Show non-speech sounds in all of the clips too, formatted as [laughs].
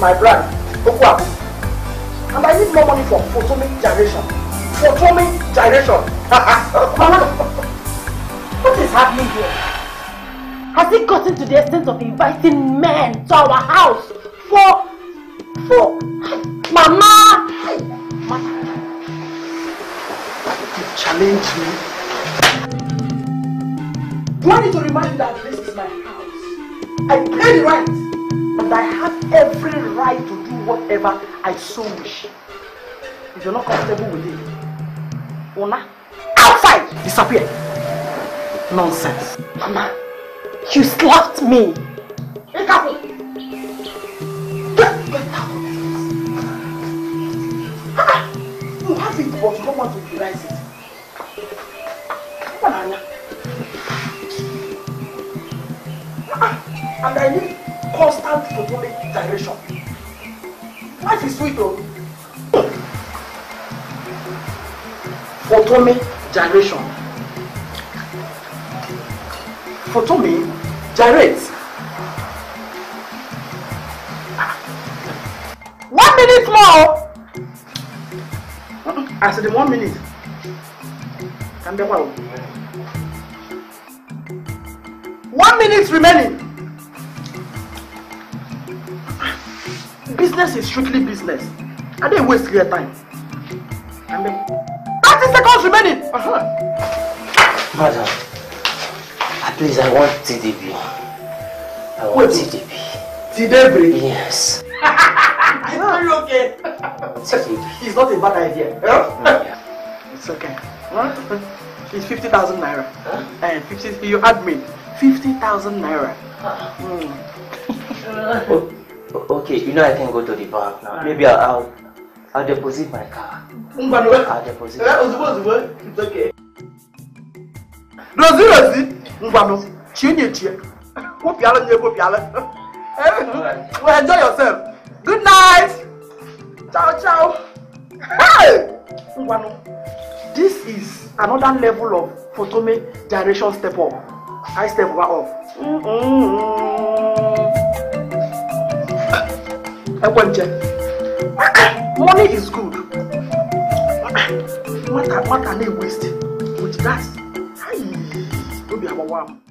my brand, Okwa. And I need more money for photomic gyration. Photomic gyration. Mama, [laughs] what is happening here? Has it gotten to the extent of inviting men to our house for, for, Mama? Mama. You challenge me. Do I need to remind you that this is my house? I pay the rent. And I have every right to do whatever I so wish. If you're not comfortable with it, Ona, outside, disappear. Nonsense. Mama, you slapped me. Be careful. Get, get out. Ah, You have it, but you don't want to utilize it. Come on, Anya. Ah, And I need constant photonic direction. Life is sweet, though. Photonic gyration. Photomi gyrates. One minute more. I said one minute. Be well. One minute remaining. Business is strictly business. I didn't waste your time. And then 30 seconds remaining. Uh-huh. Madam, please, I want TDB. I want Wait. TDB. Tidebri. Yes. [laughs] Are you okay? TDB. It's not a bad idea. Huh? Yeah. It's okay. Huh? It's 50,000 naira. And 50, you add me. 50,000 naira. Mm. Okay, you know I can go to the bank now. Maybe I'll, I'll, I'll deposit my car. I'll deposit. Eh. It's okay. Rozi rozi. Ngwanu. Chinye chie. Wopiala nye [laughs] wopiala. [laughs] Eh, Well, enjoy yourself. Good night. Ciao ciao. Hey! Ngwanu. This is another level of photome gyration step up. I step one up. Ekwenche. Money is good. Nwata nwata na-waste with that. Hi. Obi agbawa m. Brother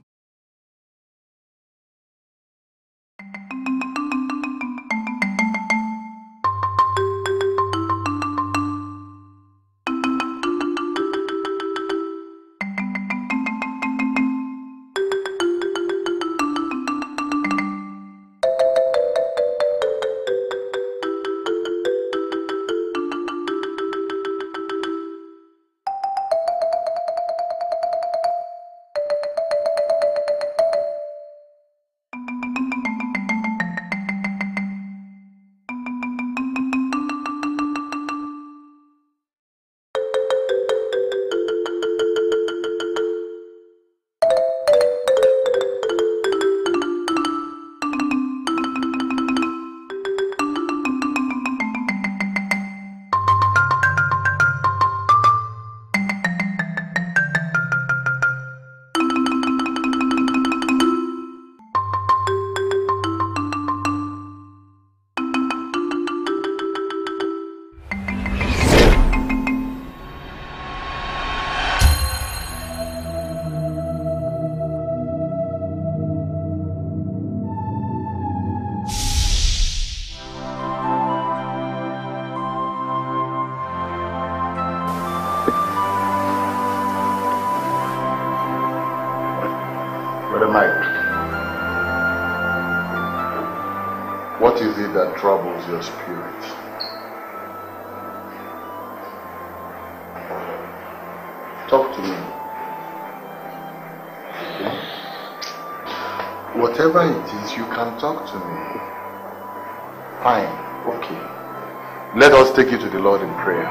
take you to the Lord in prayer.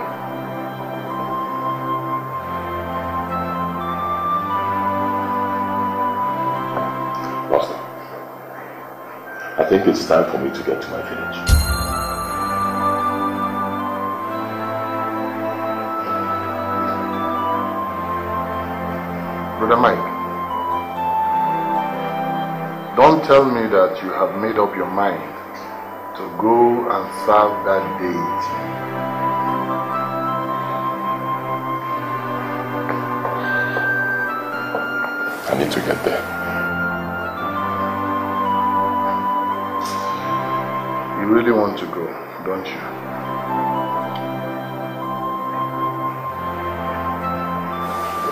Pastor, I think it's time for me to get to my village. Brother Mike, don't tell me that you have made up your mind to go and serve that deity. Need to get there. You really want to go, don't you?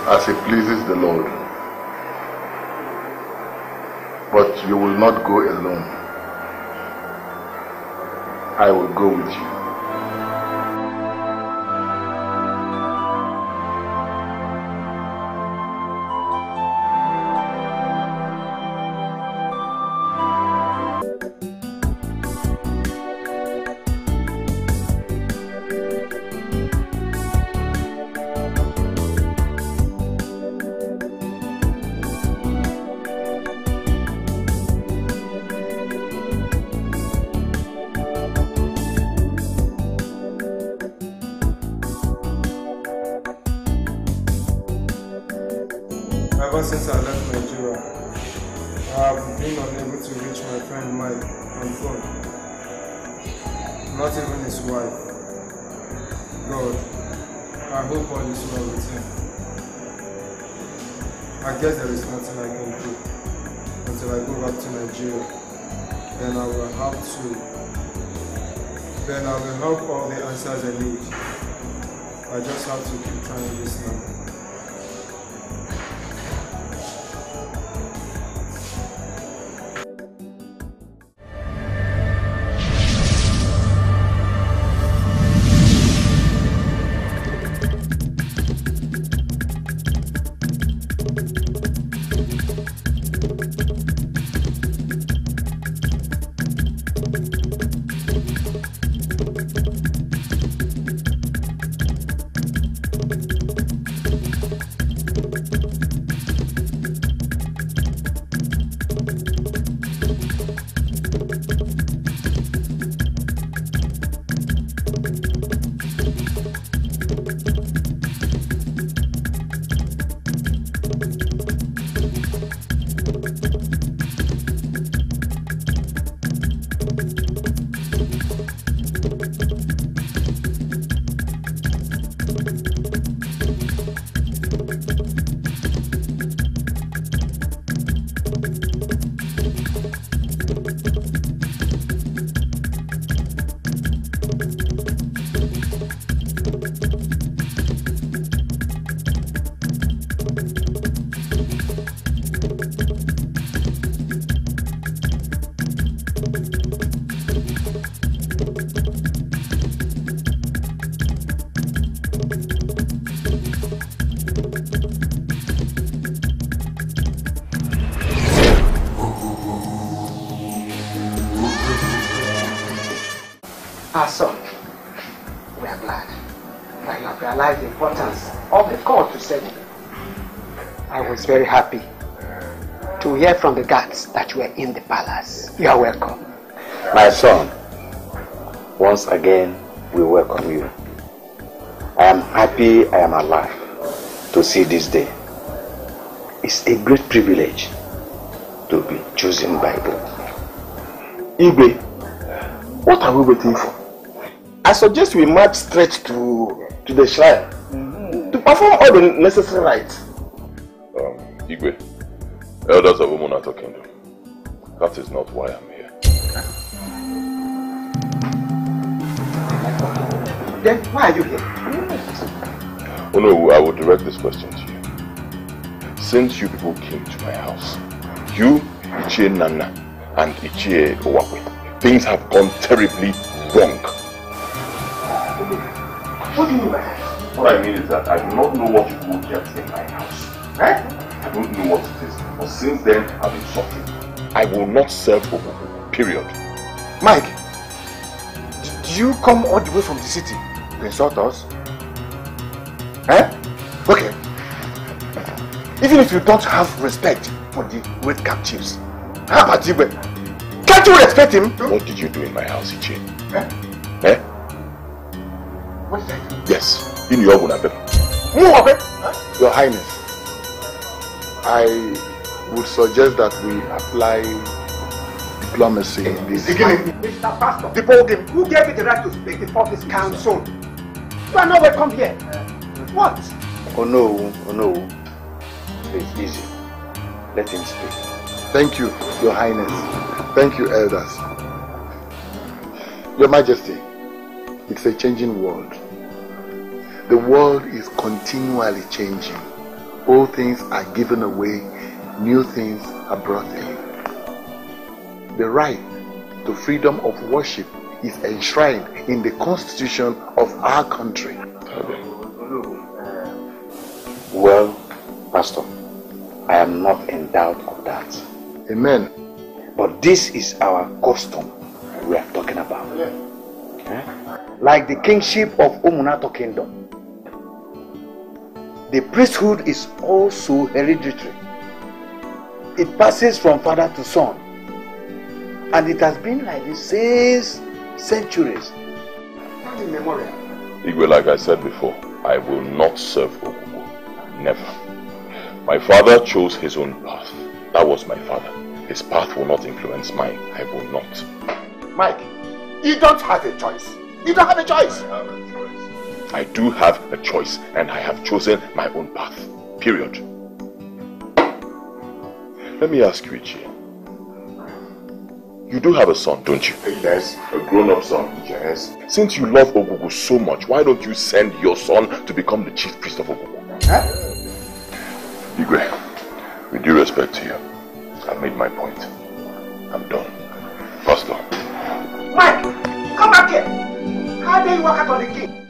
As it pleases the Lord. But you will not go alone. I will go with you. There is nothing I can do until I go back to Nigeria. Then I will have to. Then I will have all the answers I need. I just have to keep trying Very happy to hear from the guards that you were in the palace. You are welcome. My son, once again, we welcome you. I am happy I am alive to see this day. It's a great privilege to be chosen by God. Igwe, what are we waiting for? I suggest we march straight to to the shrine to perform all the necessary rites. Igwe, elders of Umunata Kingdom, that is not why I'm here. Then why are you here? Oh no, I will direct this question to you. Since you people came to my house, you, Ichie Nana, and Ichie Owakwe, things have gone terribly wrong. What do you mean by that? What I mean is that I do not know what you people kept in my house. Eh? I don't know what it is. But since then, I've been suffering. I will not serve Ogugu. Period. Mike, did you come all the way from the city to insult us? Eh? Okay. Even if you don't have respect for the red cap chiefs, how about Igwe? Can't you respect him? What did you do in my house, Ichie? Eh? Eh? What did I do? Yes. In your own Move away. Your Highness, I would suggest that we apply diplomacy in this. Mr. Pastor, who gave you the right to speak before this council? You are not welcome here. What? Oh no, oh no. It's easy. Let him speak. Thank you, Your Highness. Thank you, elders. Your Majesty, it's a changing world. The world is continually changing. All things are given away, new things are brought in. The right to freedom of worship is enshrined in the constitution of our country. Well, Pastor, I am not in doubt of that. Amen. But this is our custom we are talking about. Eh? Like the kingship of Umunato kingdom. The priesthood is also hereditary. It passes from father to son. And it has been like this since centuries. Not in memorial. Igwe, like I said before, I will not serve Ogugu. Never. My father chose his own path. That was my father. His path will not influence mine. I will not. Mike, you don't have a choice. You don't have a choice. I have a choice. I do have a choice and I have chosen my own path. Period. Let me ask you, Ichi. You do have a son, don't you? Yes, a grown-up son, yes. Since you love Ogugu so much, why don't you send your son to become the chief priest of Ogugu? Huh? Igwe, with due respect to you, I've made my point. I'm done. Pastor. Mike, come back here. How dare you walk out on the king?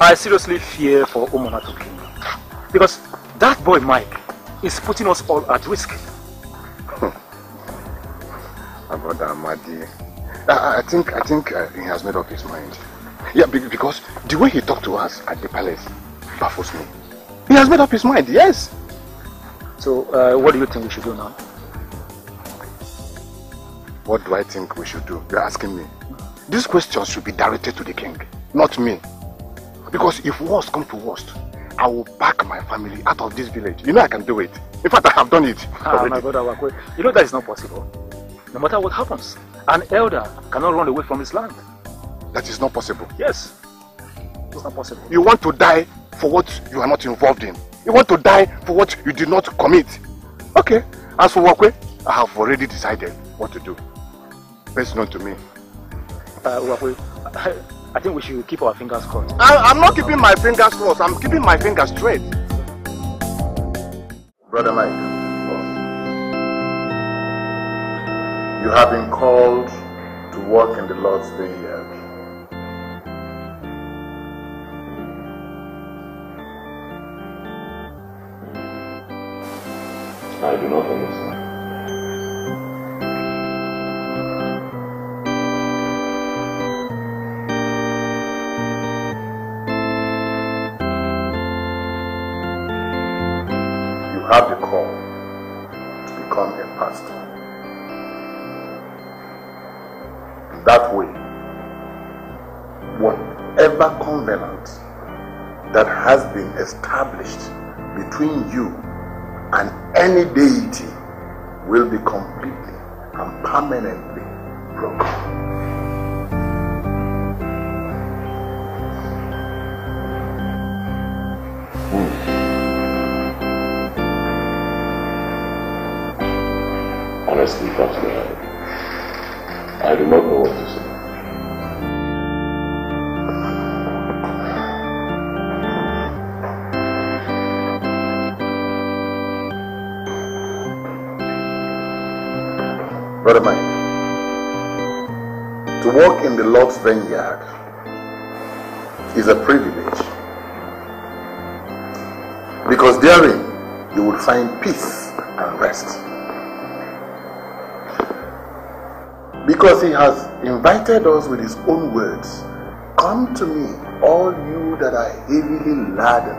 I seriously fear for Omonato. Because that boy Mike is putting us all at risk. [laughs] About Amadi. I, I think I think uh, he has made up his mind. Yeah, because the way he talked to us at the palace baffles me. He has made up his mind, yes. So, uh, what do you think we should do now? What do I think we should do? You're asking me. These questions should be directed to the king, not me. Because if worst come to worst, I will pack my family out of this village. You know I can do it. In fact, I have done it ah, my brother Wakwe, you know that is not possible. No matter what happens, an elder cannot run away from his land. That is not possible. Yes, it's not possible. You want to die for what you are not involved in. You want to die for what you did not commit. Okay, as for Wakwe, I have already decided what to do. Best known to me. Uh, Wakwe, [laughs] I think we should keep our fingers crossed. I, am not keeping my fingers crossed. I'm keeping my fingers straight. Brother Mike, you have been called to work in the Lord's vineyard. I do not understand. Covenant that has been established between you and any deity will be completely and permanently broken. Hmm. honestly, Pastor, I do not know what to say. Brother Mike, to walk in the Lord's vineyard is a privilege because therein you will find peace and rest. Because he has invited us with his own words. Come to me, all you that are heavily laden,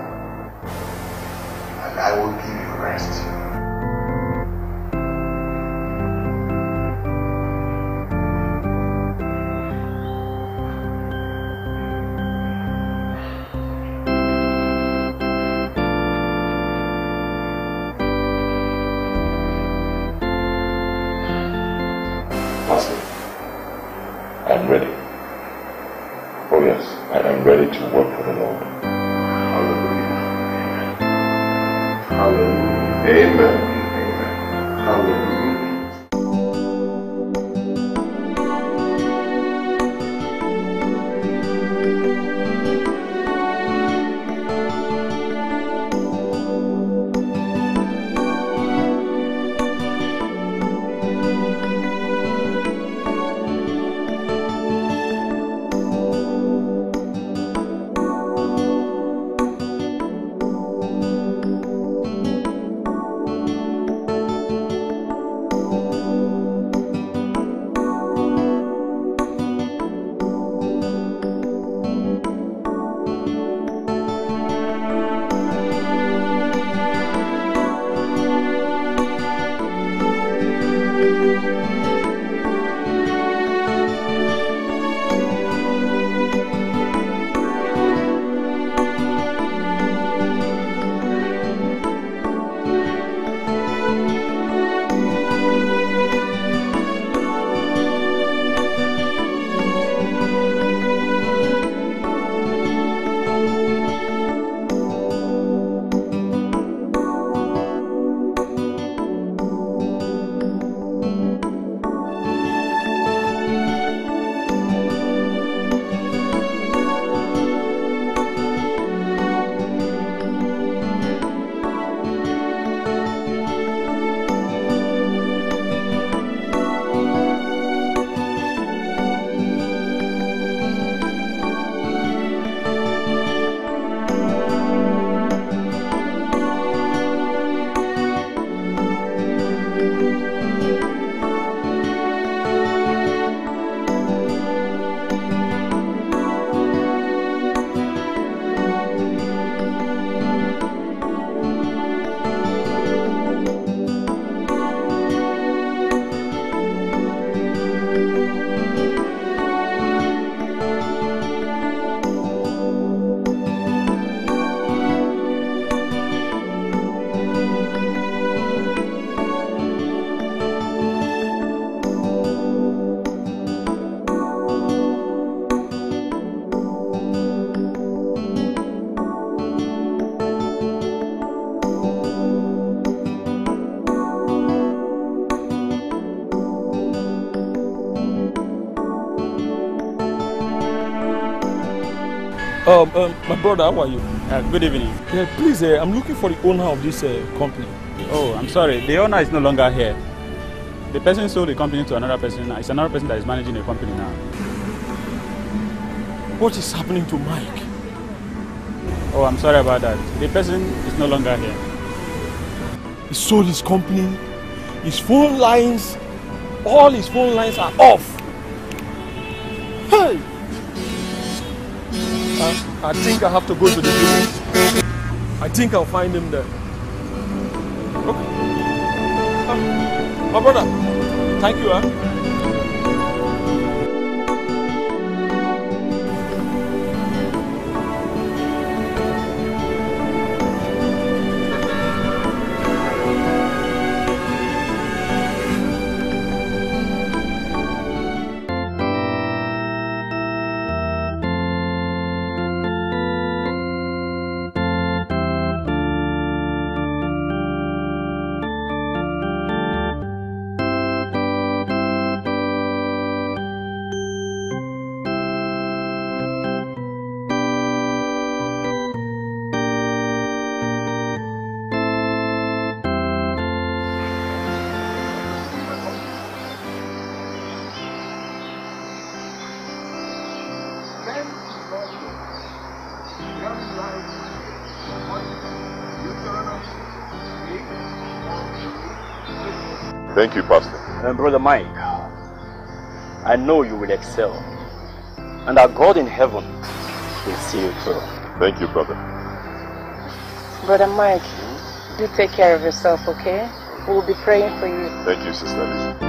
and I will give you rest. Um, um, my brother, how are you? Uh, good evening. Yeah, please, uh, I'm looking for the owner of this uh, company. Oh, I'm sorry. The owner is no longer here. The person sold the company to another person. It's another person that is managing the company now. What is happening to Mike? Oh, I'm sorry about that. The person is no longer here. He sold his company. His phone lines, all his phone lines are off. I, think I have to go to the village. I think I'll find him there. Okay. Uh, my brother, thank you, huh? Thank you, Pastor. And Brother Mike, I know you will excel. And our God in heaven will see you through. Thank you, brother. Brother Mike, do take care of yourself, okay? We'll be praying for you. Thank you, Sister Lizzie.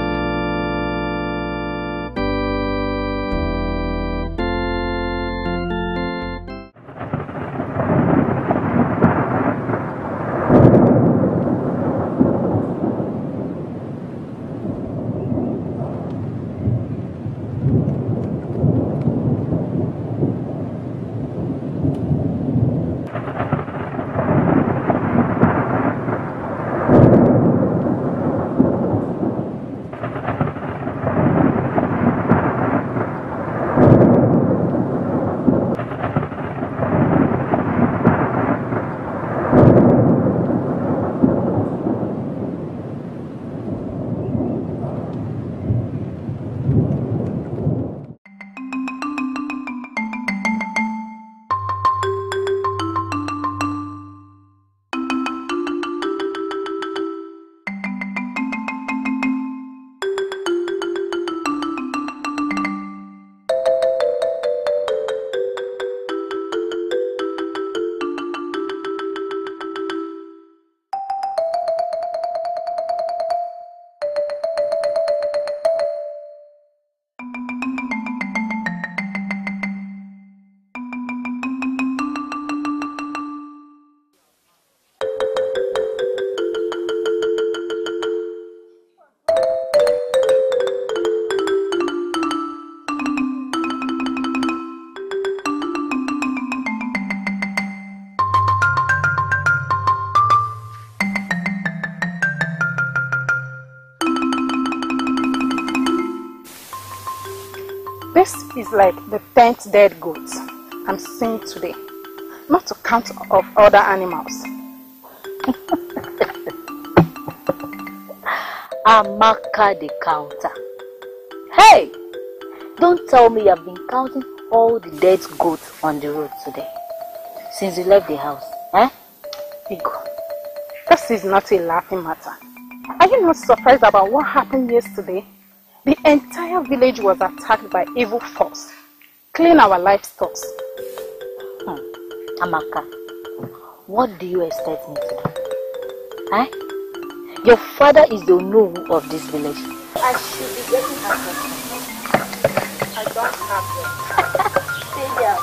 Like the tenth dead goat I'm seeing today. Not to count of other animals. [laughs] Amaka the counter. Hey! Don't tell me you've been counting all the dead goats on the road today. Since you left the house, eh? Igo, this is not a laughing matter. Are you not surprised about what happened yesterday? The entire village was attacked by evil force. Clean our livestock. Hmm. Amaka, what do you expect me to do? Eh? Your father is the Onowu of this village. I should be getting her I don't have them. Stay there,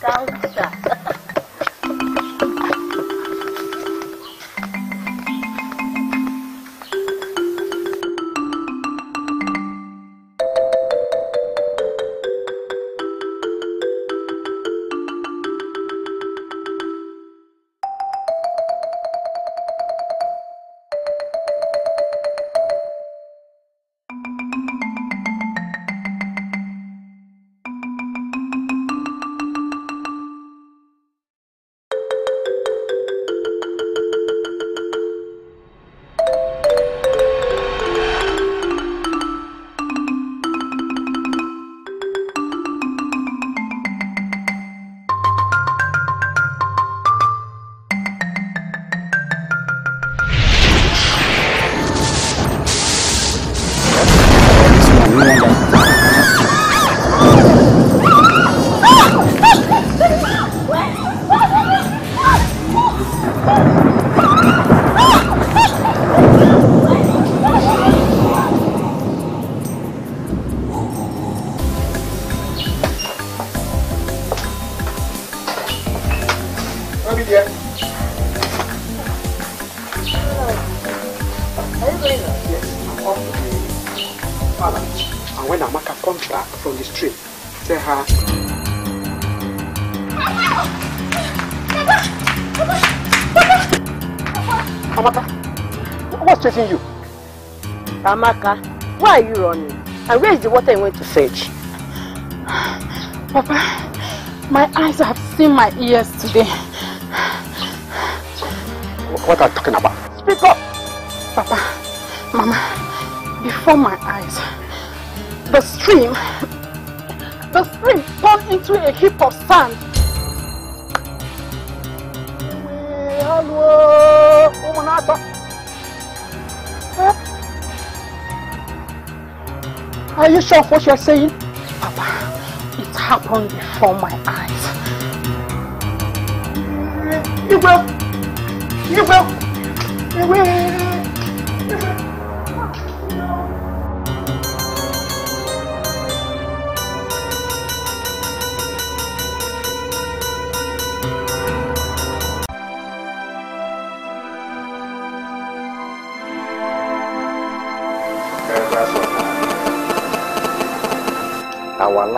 count, Amaka, why are you running? And where is the water you went to fetch? Papa, my eyes have seen my ears today. What are you talking about? Speak up! Papa, Mama, before my eyes, the stream, the stream turned into a heap of sand. Hello, Umunata. Are you sure of what you're saying? Papa, it happened before my eyes. You will. You will. You will.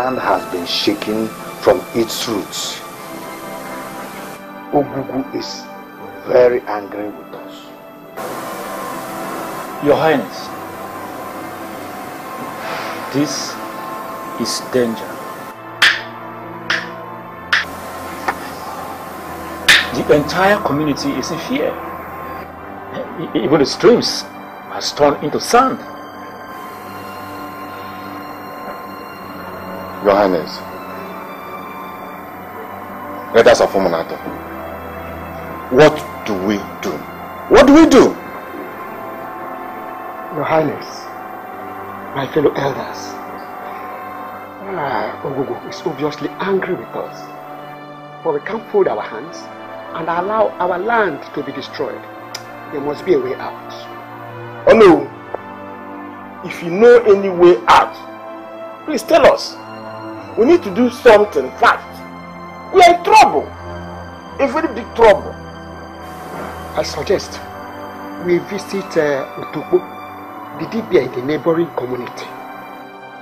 Land has been shaken from its roots. Ogugu is very angry with us. Your Highness, this is danger. The entire community is in fear. Even the streams has turned into sand. Highness, let us an matter. What do we do? What do we do? Your Highness, my fellow elders, ah, Ogogo is obviously angry with us. But we can't fold our hands and allow our land to be destroyed. There must be a way out. Oh no! If you know any way out, please tell us. We need to do something fast. We are in trouble. A very big trouble. I suggest we visit uh, the dibia in the neighboring community.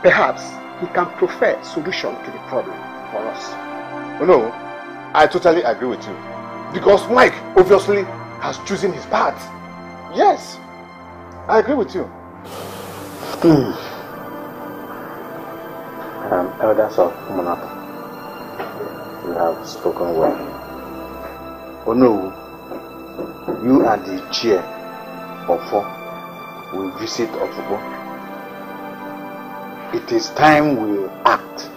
Perhaps he can proffer solution to the problem for us. No, I totally agree with you. Because Mike obviously has chosen his path. Yes, I agree with you. Hmm. Um, elders of Monaco, you have spoken well. Onowu, you and the chair of four will visit Ofubo. It is time we act.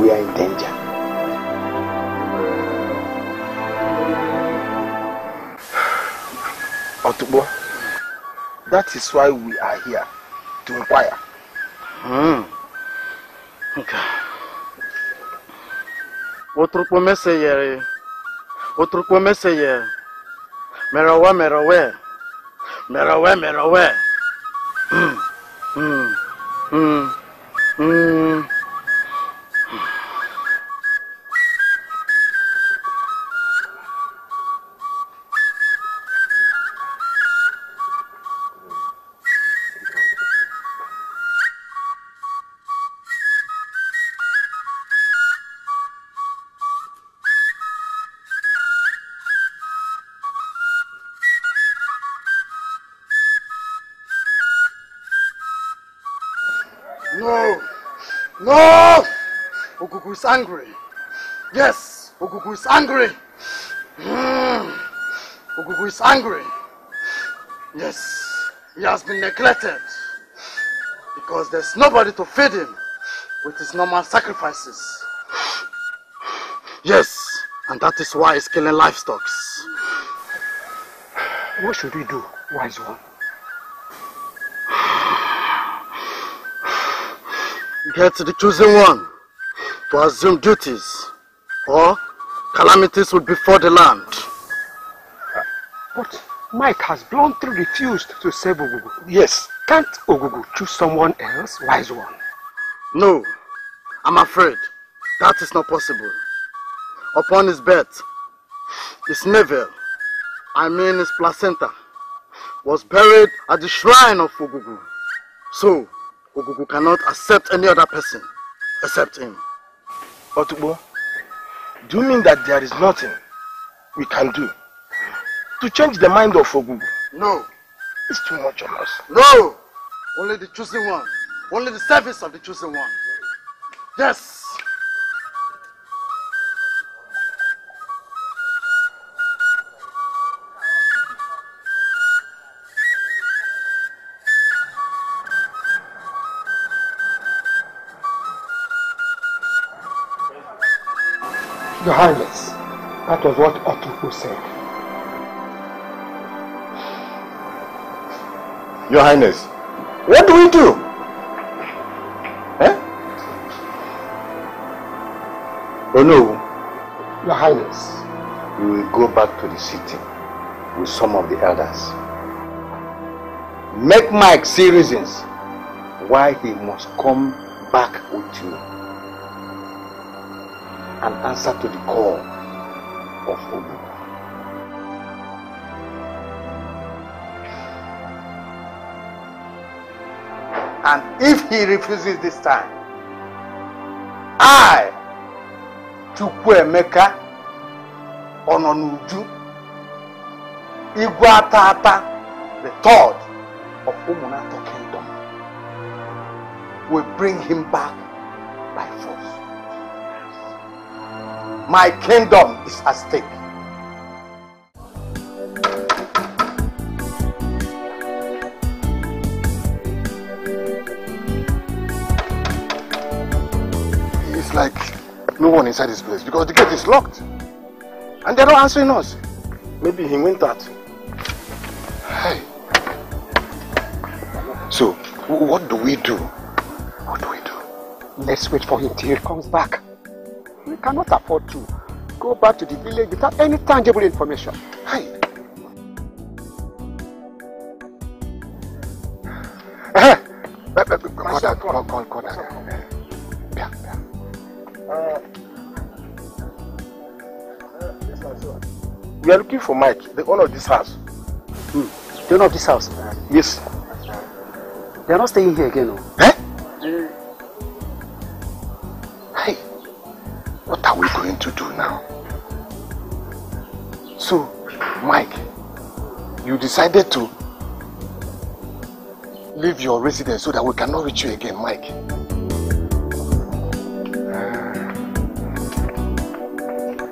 We are in danger. Otubo, that is why we are here to inquire. Hmm. Otrukpo meseyere. Otrukpo meseyere. Merowe merowe. Merowe merowe. Mm. Mm. Mm. Okuku is angry. Yes, Okuku is angry. Mm. Okuku is angry. Yes, he has been neglected because there's nobody to feed him with his normal sacrifices. Yes, and that is why he's killing livestock. What should we do, wise one? Get to the chosen one to assume duties, or calamities will befall the land. But Mike has bluntly refused to save Ogugu. Yes. Can't Ogugu choose someone else, wise one? No, I'm afraid that is not possible. Upon his birth, his navel, I mean his placenta, was buried at the shrine of Ogugu. So, Ogugu cannot accept any other person except him. Otubo, do you mean that there is nothing we can do to change the mind of Ogugu? No. It's too much on us. No! Only the chosen one. Only the service of the chosen one. Yes! Your Highness, that was what Otuku said. Your Highness, what do we do? Eh? Oh no, Your Highness, We will go back to the city with some of the elders. Make Mike see reasons why he must come back with you answer to the call of Ogu. And if he refuses this time, I, Chukwuemeka Ononuju, Igwe Atata, the third of Umunato Kingdom, will bring him back My kingdom is at stake. It's like no one inside this place because the gate is locked. And they're not answering us. Maybe he went out. Hey. So, what do we do? What do we do? Let's wait for him till he comes back. Cannot afford to go back to the village without any tangible information. Hey. Eh, eh, eh, Call call, call, eh, Yeah, yeah. We are looking for Mike, the owner of this house. The owner of this house? Yes. They are not staying here again, no? decided to leave your residence so that we cannot reach you again, Mike.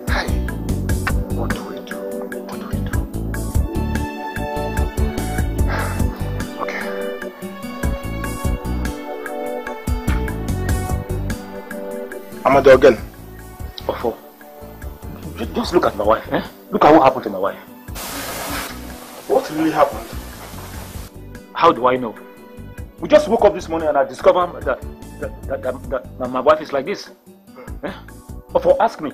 Hi. What do we do? What do we do? [sighs] Okay. Amado again. Ofo, just look at my wife, eh? How do I know? We just woke up this morning and I discovered that, that, that, that, that, my wife is like this. Eh? Ofo, ask me.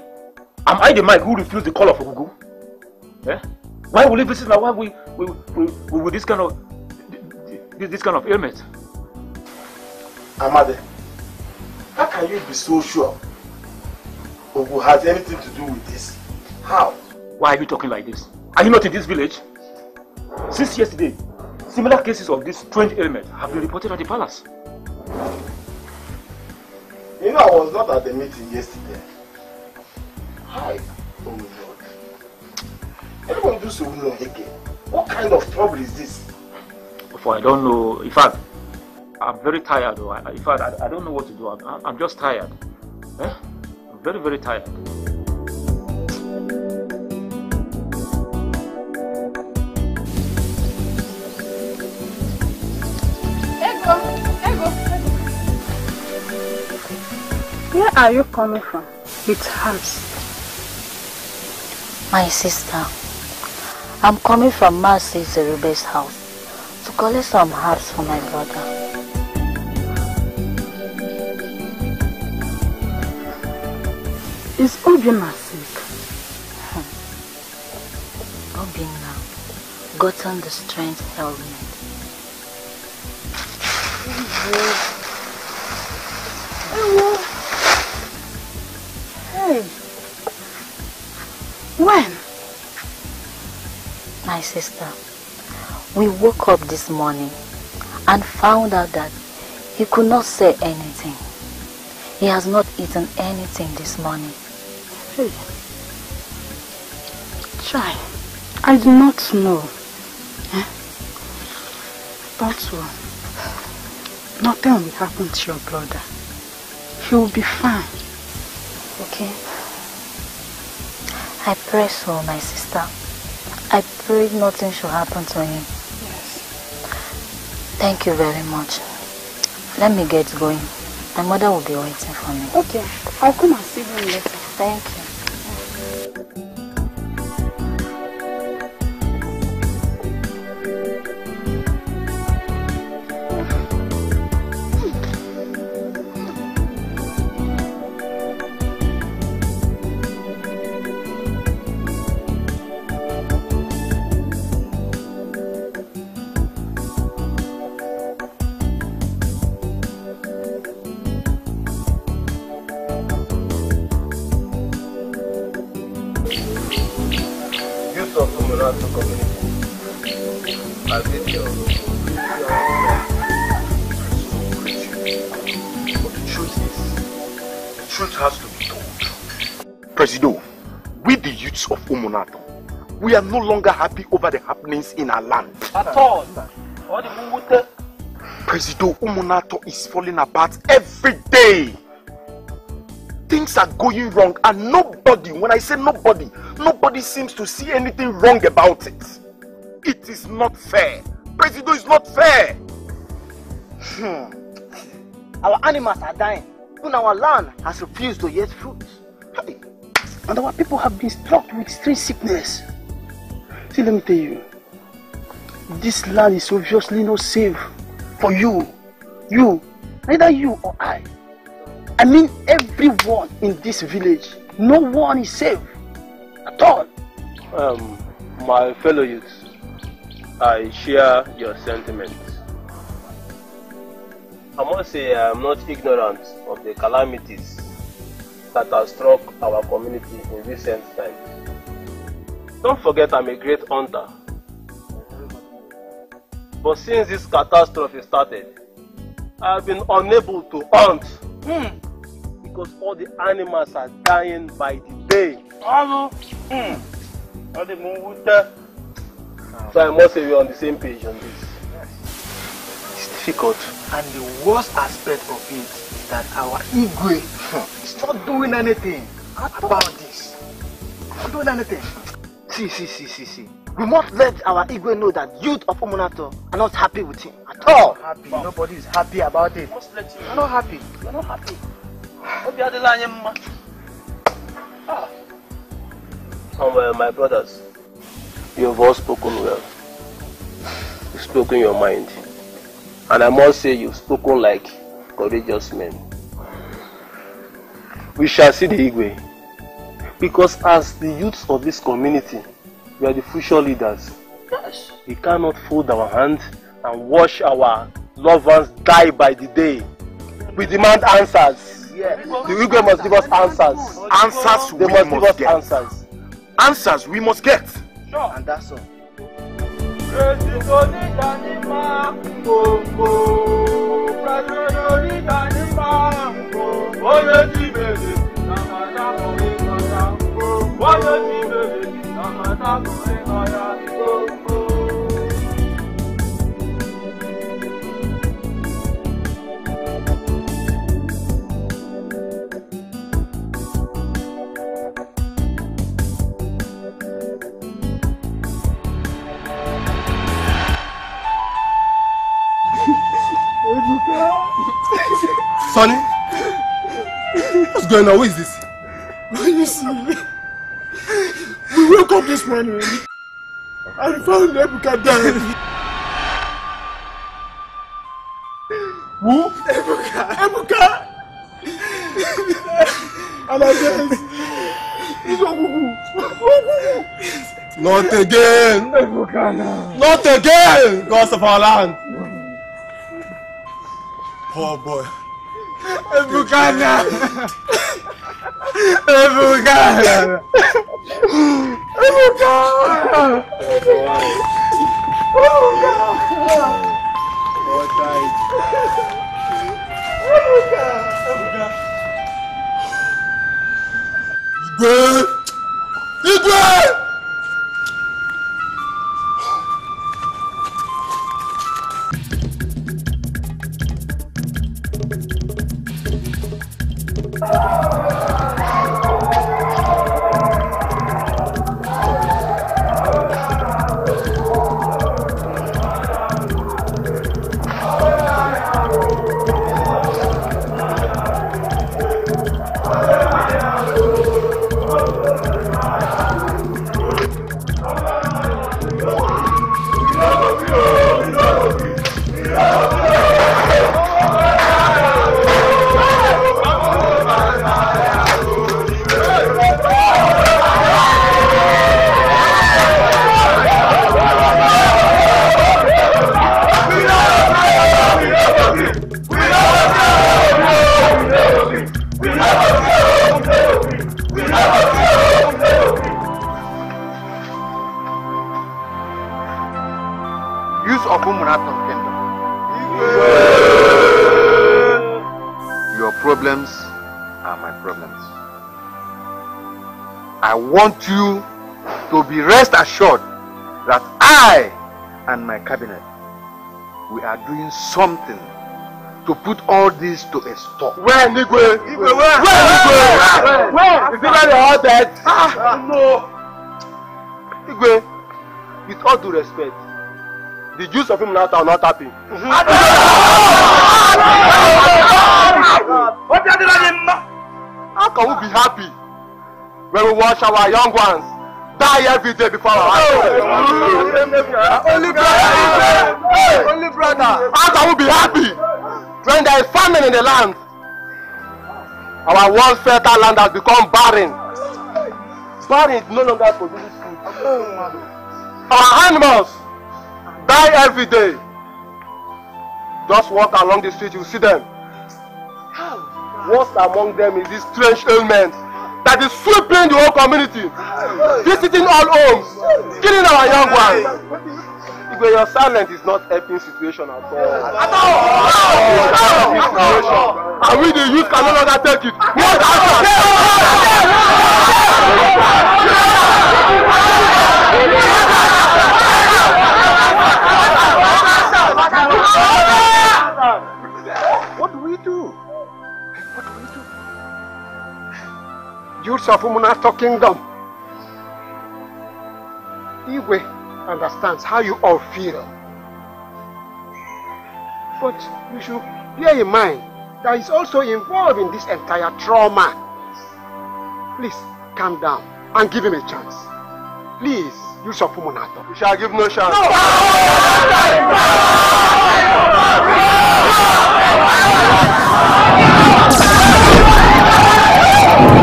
Am I the man who refused the call of Ogugu? Eh? Why will he visit my wife with, with, with, with this kind of this, this kind of ailment? Amade, how can you be so sure Ogu has anything to do with this? How? Why are you talking like this? Are you not in this village? Since yesterday, similar cases of this strange ailment have been reported at the palace. You know, I was not at the meeting yesterday. Hi, oh Lord. Anyone do so know again? What kind of trouble is this? For I don't know. In fact, I'm very tired. In fact, I, I don't know what to do. I'm, I'm just tired. Eh? I'm very, very tired. Where are you coming from? With herbs. My sister, I'm coming from Mercy Zerube's house to collect some herbs for my brother. Is Obinna sick? Hmm. Obinna gotten the strange ailment. Oh, When? My sister, we woke up this morning and found out that he could not say anything. He has not eaten anything this morning. Hey. Try. I do not know. Eh? Don't. Nothing will happen to your brother. He will be fine. Okay? I pray so, my sister. I pray nothing should happen to him. Yes. Thank you very much. Let me get going. My mother will be waiting for me. Okay. I'll come and see you later. Thank you. Longer happy over the happenings in our land. At all. Presido, Umunato is falling apart every day. Things are going wrong and nobody, when I say nobody, nobody seems to see anything wrong about it. It is not fair. Presido is not fair. Hmm. Our animals are dying. Even our land has refused to yield fruit. Hey. And our people have been struck with strange sickness. See, let me tell you. This land is obviously not safe for you. You, neither you or I. I mean everyone in this village. No one is safe at all. Um, my fellow youths, I share your sentiments. I must say I am not ignorant of the calamities that have struck our community in recent times. Don't forget I'm a great hunter. But since this catastrophe started, I have been unable to hunt. Hmm. Because all the animals are dying by the day. Hmm. So I must say we're on the same page on this. It's difficult. And the worst aspect of it is that our Igwe [laughs] is not doing anything about this. Not doing anything. See, see, see, see, see. We must let our Igwe know that youth of Umunato are not happy with him at all. Happy. Nobody is happy about it. Must let you We're not happy. We're not happy. obi anyị mma and well my brothers you have all spoken well you spoken your mind and i must say you've spoken like courageous men we shall see the igwe because as the youths of this community we are the future leaders yes. we cannot fold our hands and watch our loved ones die by the day we demand answers yes. the igwe must give us answers Answers they we must give us get. answers Answers we must get. sure. and that's all Sonny? What's going on? Who is this? You see, we woke up this morning and found Ebuka dead. Who? Ebuka. Ebuka. and I guess he's Okuku. Not again! Ebuka now. Not again! Gods of our land! Poor boy. Ebuka now. Ebuka. Ebuka. Igwe! Igwe! Oh! Rest assured that I and my cabinet we are doing something to put all this to a stop. When, Igwe? Igwe, where? When, Igwe? When? Is it very hot that? Ah, no. Igwe, with all due respect, the Jews of him now are not happy. How can we be happy when we watch our young ones die every day before our eyes? Only brother, only brother. How can we be happy when there is famine in the land? Our once fertile land has become barren. Barren is no longer producing food. Our animals die every day. Just walk along the street, you see them. Worst among them is this strange ailment that is sweeping the whole community, visiting all homes, killing our young ones. Igwe, your silence is not helping situation at all. At all! Situation. And we the youth can no longer take it. We want What Youths of Umunato Kingdom. Igwe understands how you all feel. But you should bear in mind that is also involved in this entire trauma. Please, calm down and give him a chance. Please, use your pulmonator. We shall give no chance.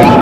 And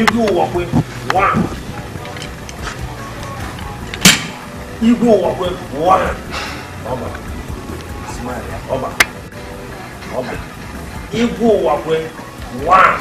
Igwe ụwa kwe one. Igwe ụwa kwe one. Ọba. Smile ya. Ọba. Ọba. Igwe ụwa kwe one.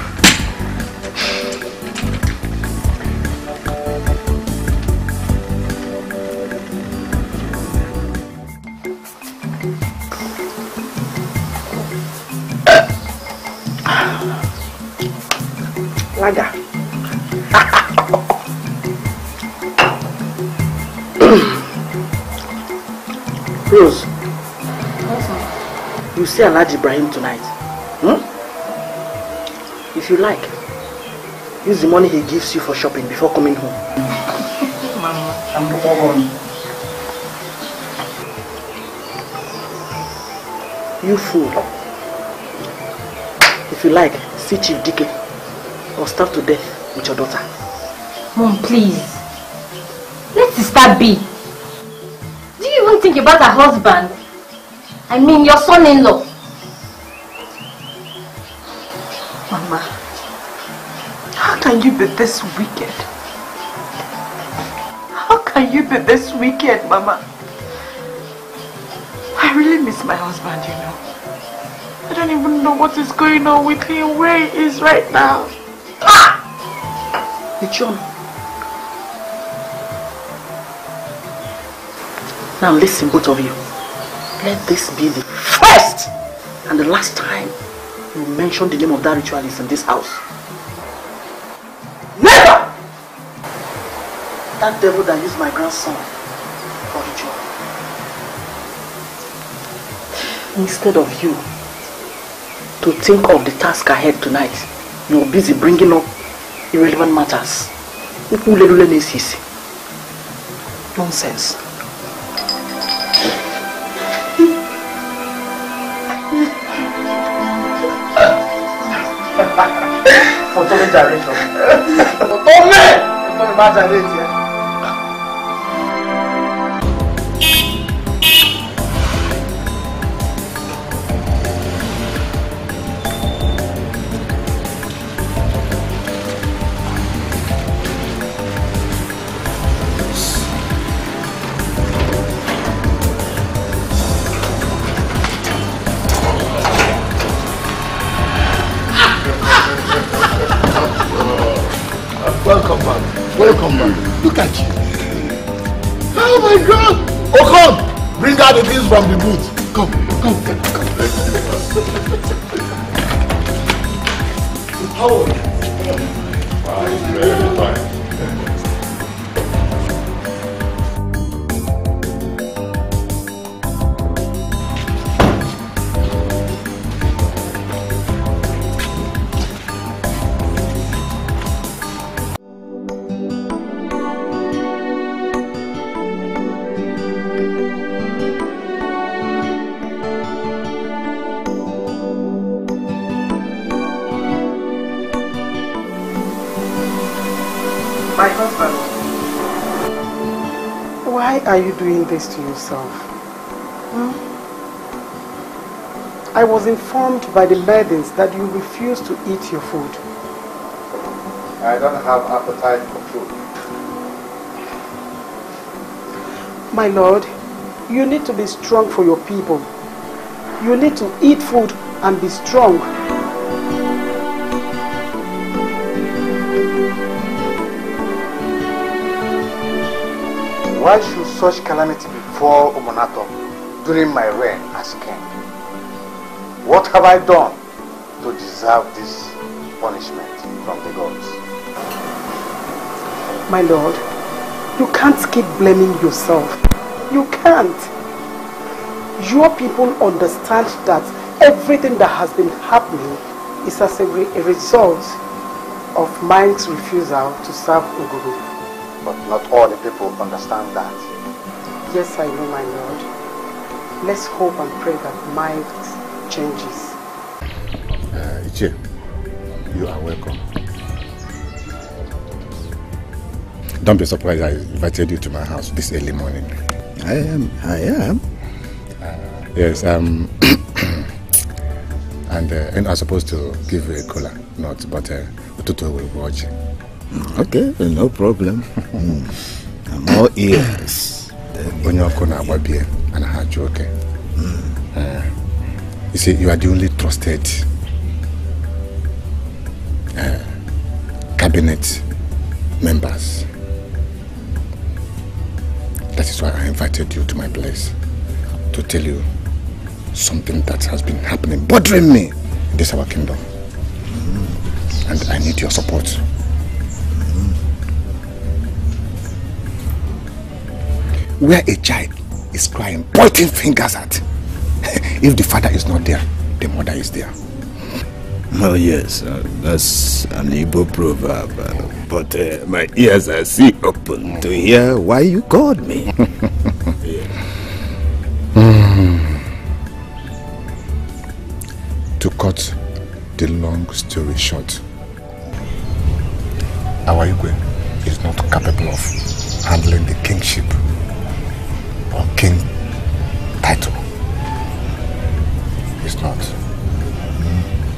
See Alhaji Ibrahim tonight. Hmm? If you like, use the money he gives you for shopping before coming home. Mama, I'm going. You fool. If you like, see Chief Dike or starve to death with your daughter. Mom, please. Let sister be. Do you even think about her husband? I mean, your son-in-law. Be this wicked? How can you be this wicked, Mama? I really miss my husband, you know. I don't even know what is going on with him, where he is right now. Ah! Michon. Now listen, both of you. Let this be the first and the last time you mention the name of that ritualist in this house. That devil that used my grandson for ritual. Instead of you to think of the task ahead tonight, you're busy bringing up irrelevant matters. Nonsense. Fọ́tò mi jàre sọ. Fọ́tò mi! Fọ́tò mi máa jàre tiẹ̀. Doing this to yourself? Hmm? I was informed by the maidens that you refuse to eat your food. I don't have appetite for food. My lord, you need to be strong for your people. You need to eat food and be strong. Why should such calamity befall Omonato during my reign as king? What have I done to deserve this punishment from the gods? My lord, you can't keep blaming yourself. You can't. Your people understand that everything that has been happening is as a, re a result of Mike's refusal to serve Ugugu. But not all the people understand that. Yes, I know, my lord. Let's hope and pray that Mike changes. Uh, Ichie, you are welcome. Don't be surprised I invited you to my house this early morning. I am. I am. Yes, um, [clears throat] and, uh, and I was supposed to give you a cola, not, but uh, Ututu will watch. Okay, no problem. [laughs] I'm all ears. Onye ọkụ na-agba bie anaghị ajụ oke. Uh, You see, you are the only trusted uh, cabinet members. That is why I invited you to my place to tell you something that has been happening, bothering me in this our kingdom. And I need your support. Where a child is crying, pointing fingers at, [laughs] if the father is not there, the mother is there. Oh yes, uh, that's an Igbo proverb. Uh, but uh, my ears are still open to hear why you called me. [laughs] To cut the long story short, our Igwe is not capable of handling the kingship king title. He's not.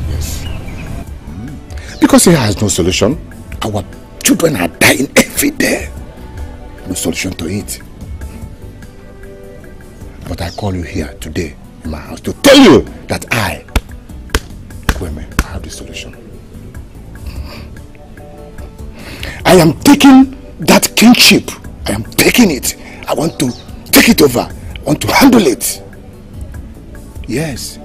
Yes. Because he has no solution. Our children are dying every day. No solution to it. But I call you here today in my house to tell you that I, Kweme, have the solution. I am taking that kingship. I am taking it. I want to take it over. Want to handle it. Yes.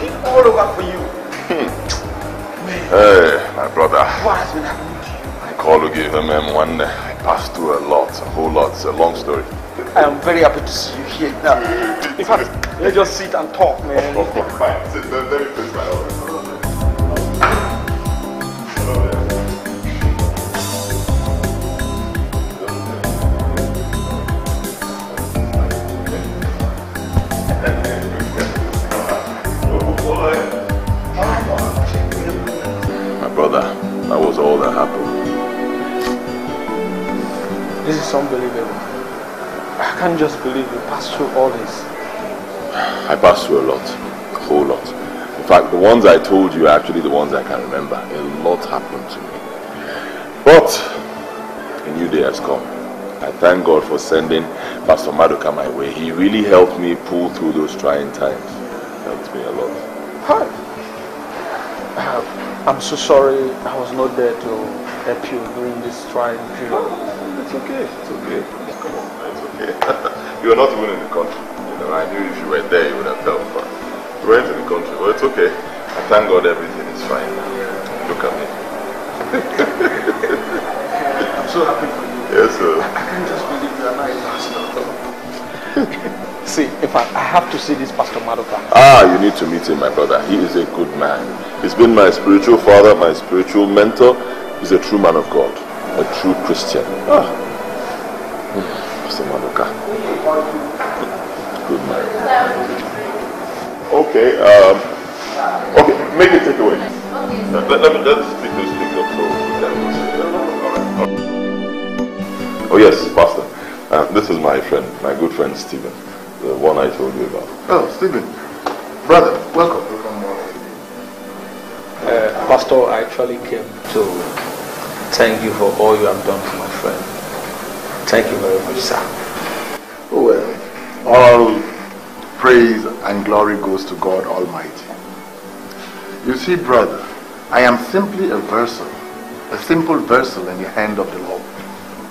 Looking all over for you. Hey, my brother. What has been happening to you? I call to give him um, one I passed through a lot, a whole lot. It's a long story. I am very happy to see you here now. In fact, let's just sit and talk, man. [laughs] Fine, sit down. Let me fix my own. All that happened. This is unbelievable. I can't just believe you passed through all this. I passed through a lot, a whole lot. In fact, the ones I told you are actually the ones I can remember. A lot happened to me. But a new day has come. I thank God for sending Pastor Maduka my way. He really helped me pull through those trying times. Helped me a lot. Hi. Uh, I'm so sorry I was not there to help you during this trying period. It's okay. It's okay. Come on, it's okay. [laughs] you are not even in the country. You know, I knew if you were there, you would have helped. But you went to the country. Well, it's okay. I thank God everything is fine now. Look at me. [laughs] I'm so happy for you. Yes, sir. See, in fact, I have to see this Pastor Maduka. Ah, you need to meet him, my brother. He is a good man. He's been my spiritual father, my spiritual mentor. He's a true man of God, a true Christian. Ah. Hmm, Pastor Maduka. Good man. Okay, um, okay, make it take away. Uh, let, let me let's speak to speak up so Oh yes, Pastor. Uh, this is my friend, my good friend Stephen, the one I told you about. Oh, Stephen. Brother, welcome. Uh, Pastor, I actually came to thank you for all you have done for my friend. Thank you very much, sir. Oh well, all praise and glory goes to God Almighty. You see, brother, I am simply a vessel, a simple vessel in the hand of the Lord.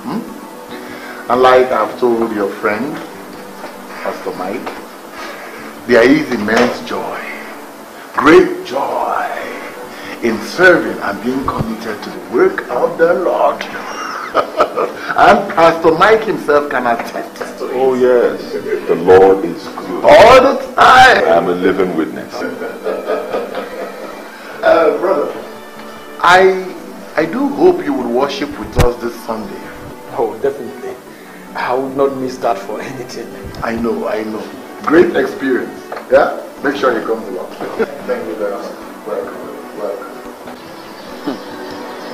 Hmm? And like I've told your friend, Pastor Mike, there is immense joy, great joy in serving and being committed to the work of the Lord. [laughs] and Pastor Mike himself can attest to it. Oh yes, the Lord is good. All the time. I am a living witness. Uh, brother, I I do hope you will worship with us this Sunday. Oh, definitely. I would not miss that for [laughs] anything. I know, I know. Great experience. Yeah? Make sure he comes along. Thank you very much. Welcome. Welcome.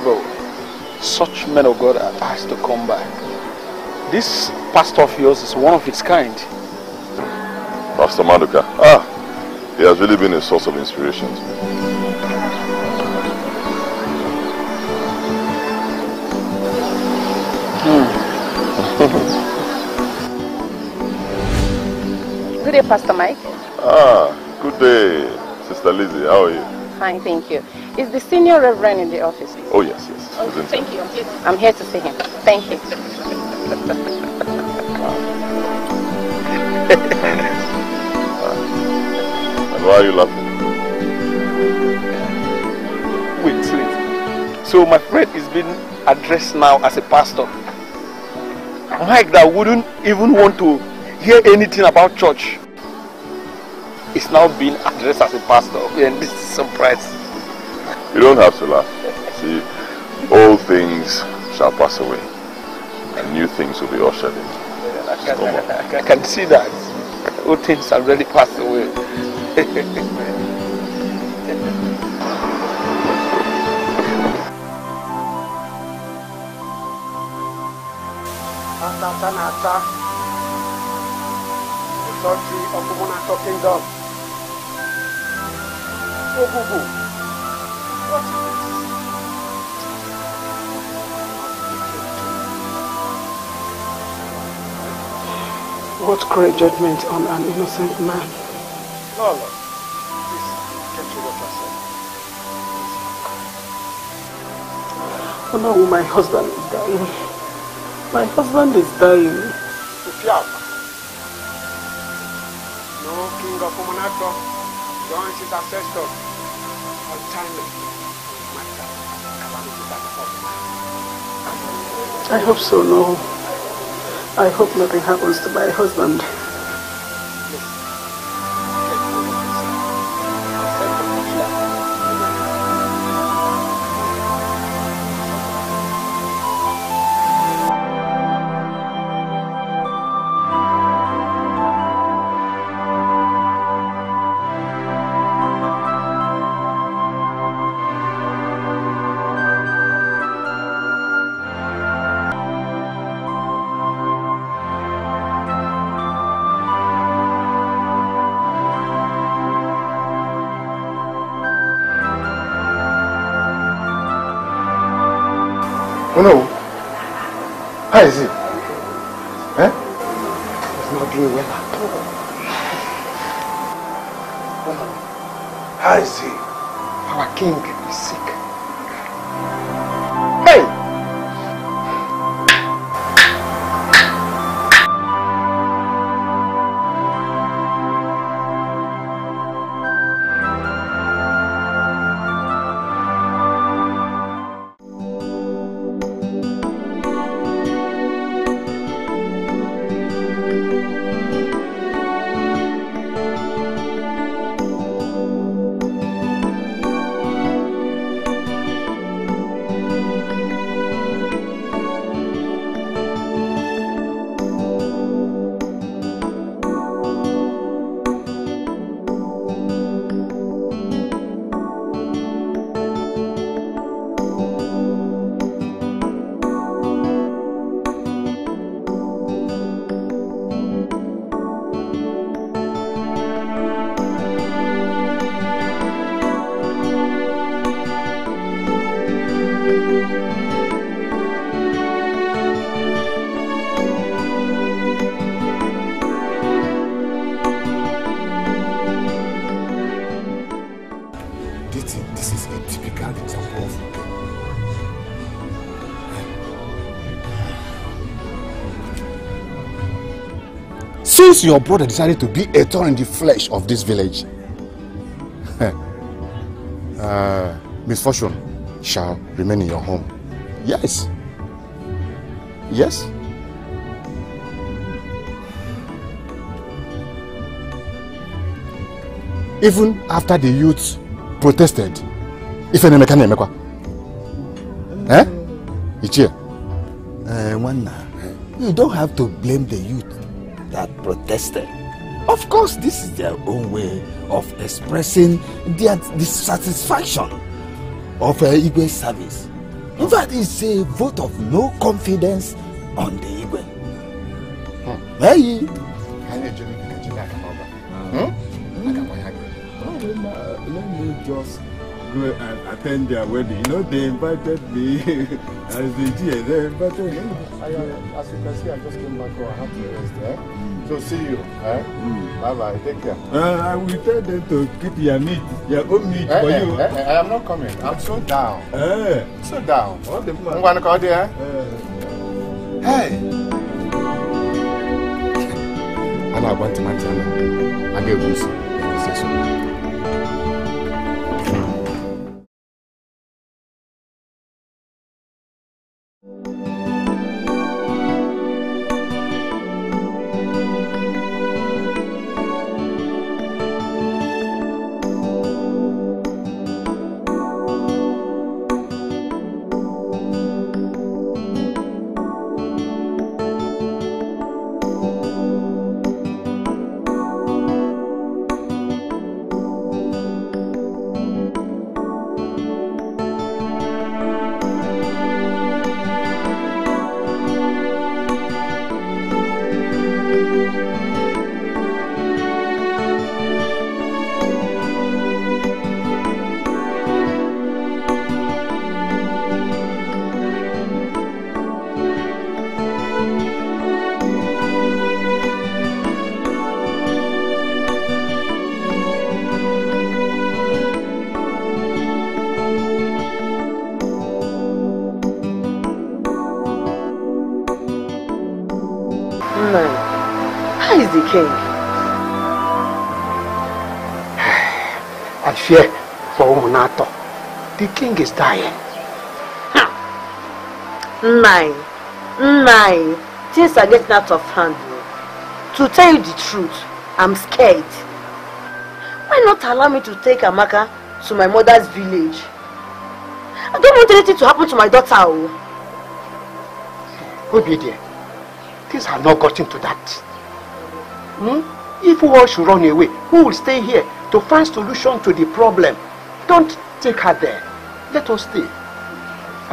Bro, such men of God are asked to come by. This pastor of yours is one of its kind. Pastor Maduka. Ah, he has really been a source of inspiration to me. Day, Pastor Mike. Ah, good day, Sister Lizzie. How are you? Fine, thank you. Is the senior reverend in the office? Oh yes, yes. Oh, Within thank you. I'm here to see him. Thank you. And [laughs] why are you laughing? Wait, wait. So my friend is being addressed now as a pastor. Mike that wouldn't even want to hear anything about church is now being addressed as a pastor. And this is surprise. You don't have to laugh. See, all things shall pass away, and new things will be ushered in. I can, I can, I can see that. All things have already passed away. Atata na-ata ịtọchi ọkpụkpụ na-atọ kingdom. Ogugu. What is this? What great judgment on an innocent man. No, no. Please, get to what I said. Oh no, my husband is dying. My husband is dying. Ufiab. No king of Umunato his ancestors. Falls. I hope so, no. I hope nothing happens to my husband. Since your brother decided to be a thorn in the flesh of this village, [laughs] uh, misfortune shall remain in your home. Yes. Yes. Even after the youth protested, ife na-emeka na-emekwa. Eh? Ichie. Uh, Nwanna, you don't have to blame the youth protested. Of course, this is their own way of expressing their dissatisfaction of uh, Igwe service. In fact, it's a vote of no confidence on the Igwe. Hey, Let me just go and attend their wedding. You know, they invited me [laughs] as the GS. They invited me. I, uh, as you can see, I just came back home. I have to rest. Eh? So see you. Eh? Bye bye. Take care. Uh, I will tell them to keep your meat, your own meat Eh, for eh, you. eh, eh, I am not coming. I'm so down. Eh. So down. What the I'm going to call there. Hey. Ana agwa ntụmatụ anụ. A king is dying. Nine. Nine. Things are getting out of hand. To tell you the truth, I'm scared. Why not allow me to take Amaka to my mother's village? I don't want anything to happen to my daughter. Oh. Obi dear, things have not gotten to that. Hmm? If we all should run away, who will stay here to find solution to the problem? Don't take her there. Let us stay.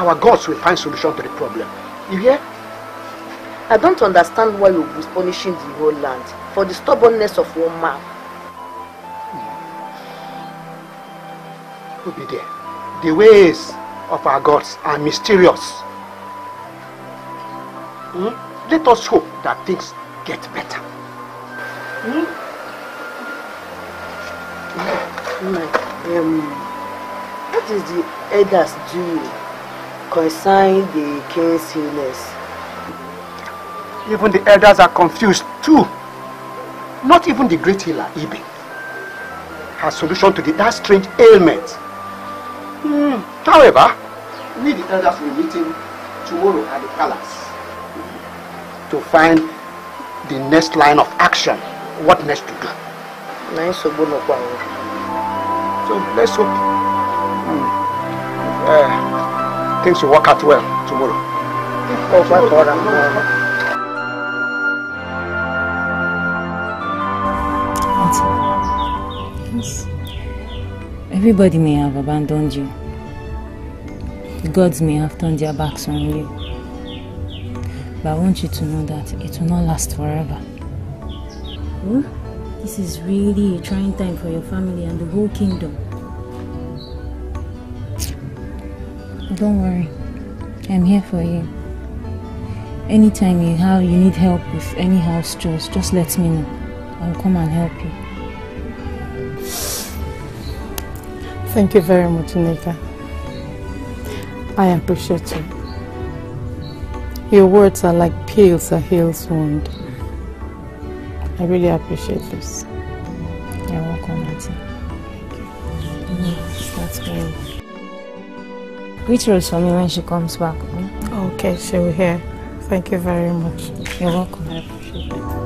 Our gods will find solution to the problem. You hear? I don't understand why you was punishing the whole land for the stubbornness of one man. Obi dear, the ways of our gods are mysterious. Hmm? Let us hope that things get better. Hmm? Um, what is the elders doing concerning the king's illness? Even the elders are confused too. Not even the great healer, Ibe, has solution to the, that strange ailment. Hmm. However, we the elders will be meeting tomorrow at the palace to find the next line of action. What next to do? So let's hope hmm, uh, things will work out well tomorrow. Oh, my Everybody may have abandoned you. The gods may have turned their backs on you. But I want you to know that it will not last forever. This is really a trying time for your family and the whole kingdom. Don't worry. I'm here for you. Anytime you have you need help with any house chores, just let me know. I'll come and help you. Thank you very much, Nika. I appreciate you. Your words are like pills a heal's wound. I really appreciate this. You're welcome, Auntie. Mm, That's good. Greet Rose for me when she comes back. Okay, she will hear. Thank you very much. You're welcome.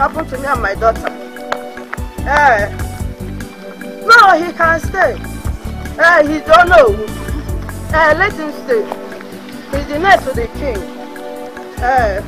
Happen to me and my daughter. Eh. No, he can stay. Eh, he don't know. Eh, let him stay. He's the next to the king. Eh.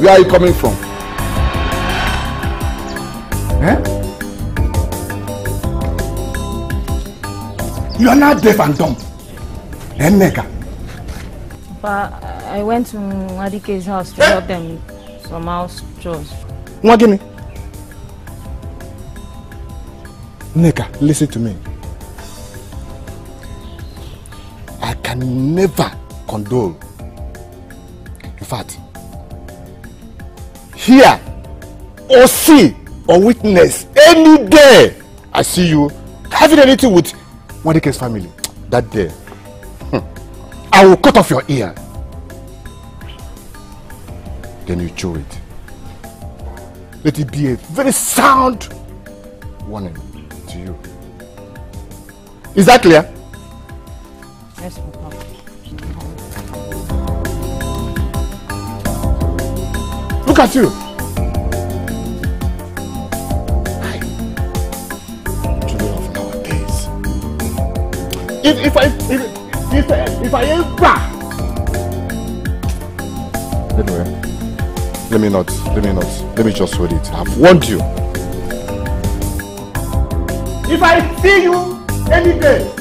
Where are you coming from? Eh? You are not deaf and dumb. Eh, Neka? But I went to Adike's house to help them some house chores. Nwagini. Neka, listen to me. I can never condole. In fact, hear or see or witness any day I see you having anything with Mordecai's family, that day, hmm, I will cut off your ear. Then you chew it. Let it be a very sound warning to you. Is that clear? At you. Children of nowadays. If, if I if, if, if I ever Anyway, let me not let me not let me just hold it. I've warned you. If I see you any day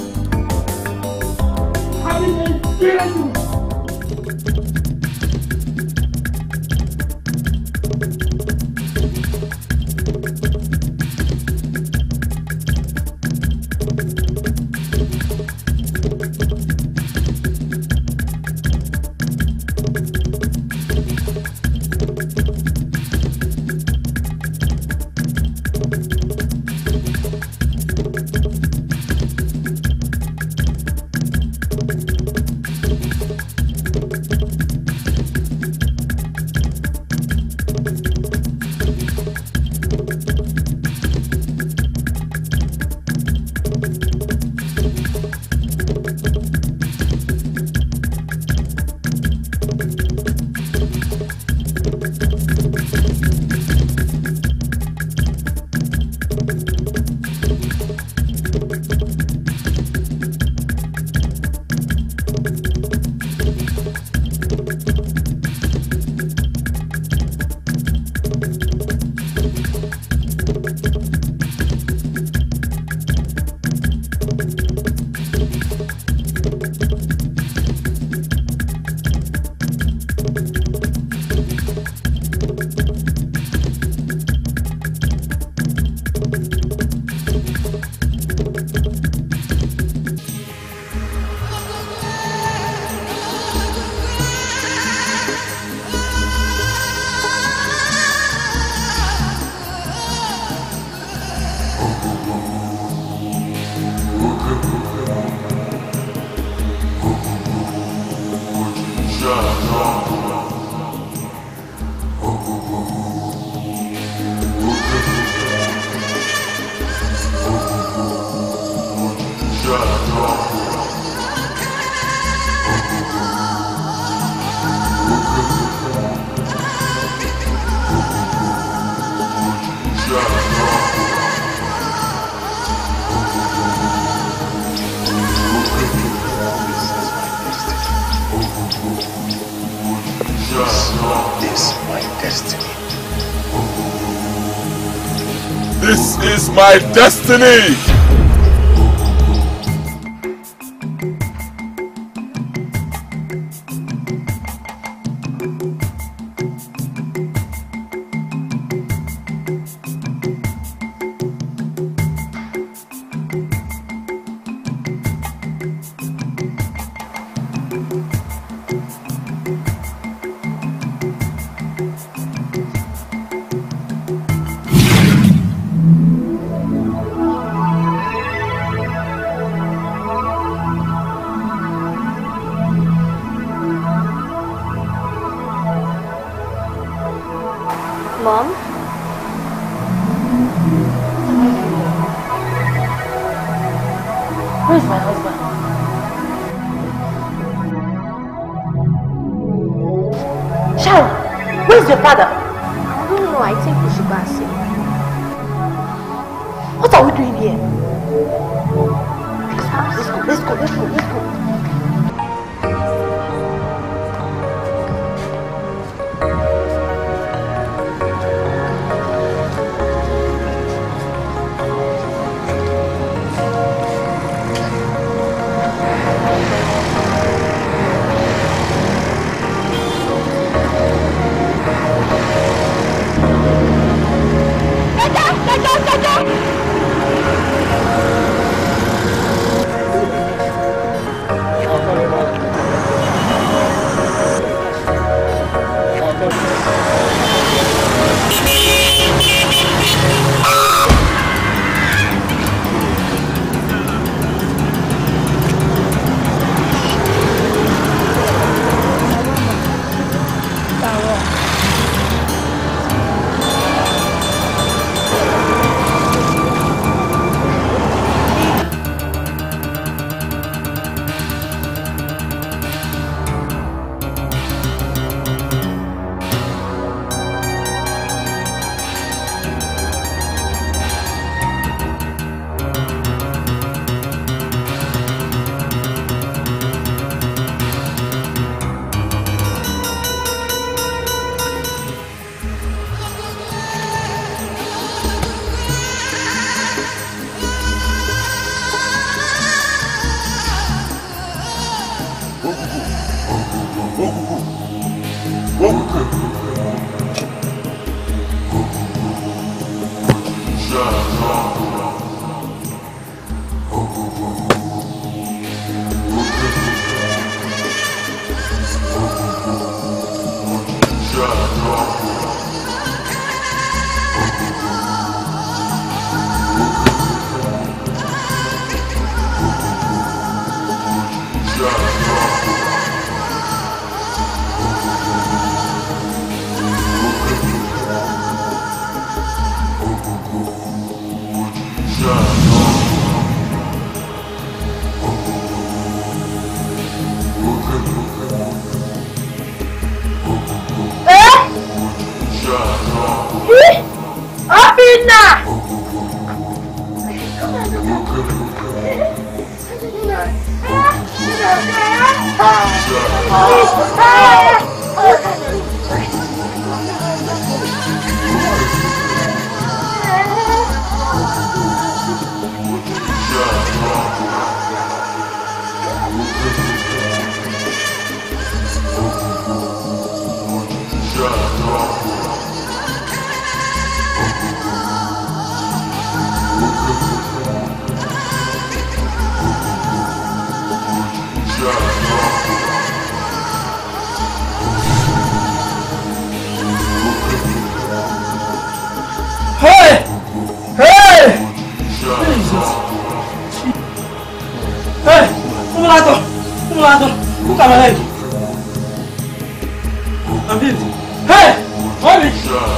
destiny. Umulato! Look at my leg! I'm hit! Hey! Mommy!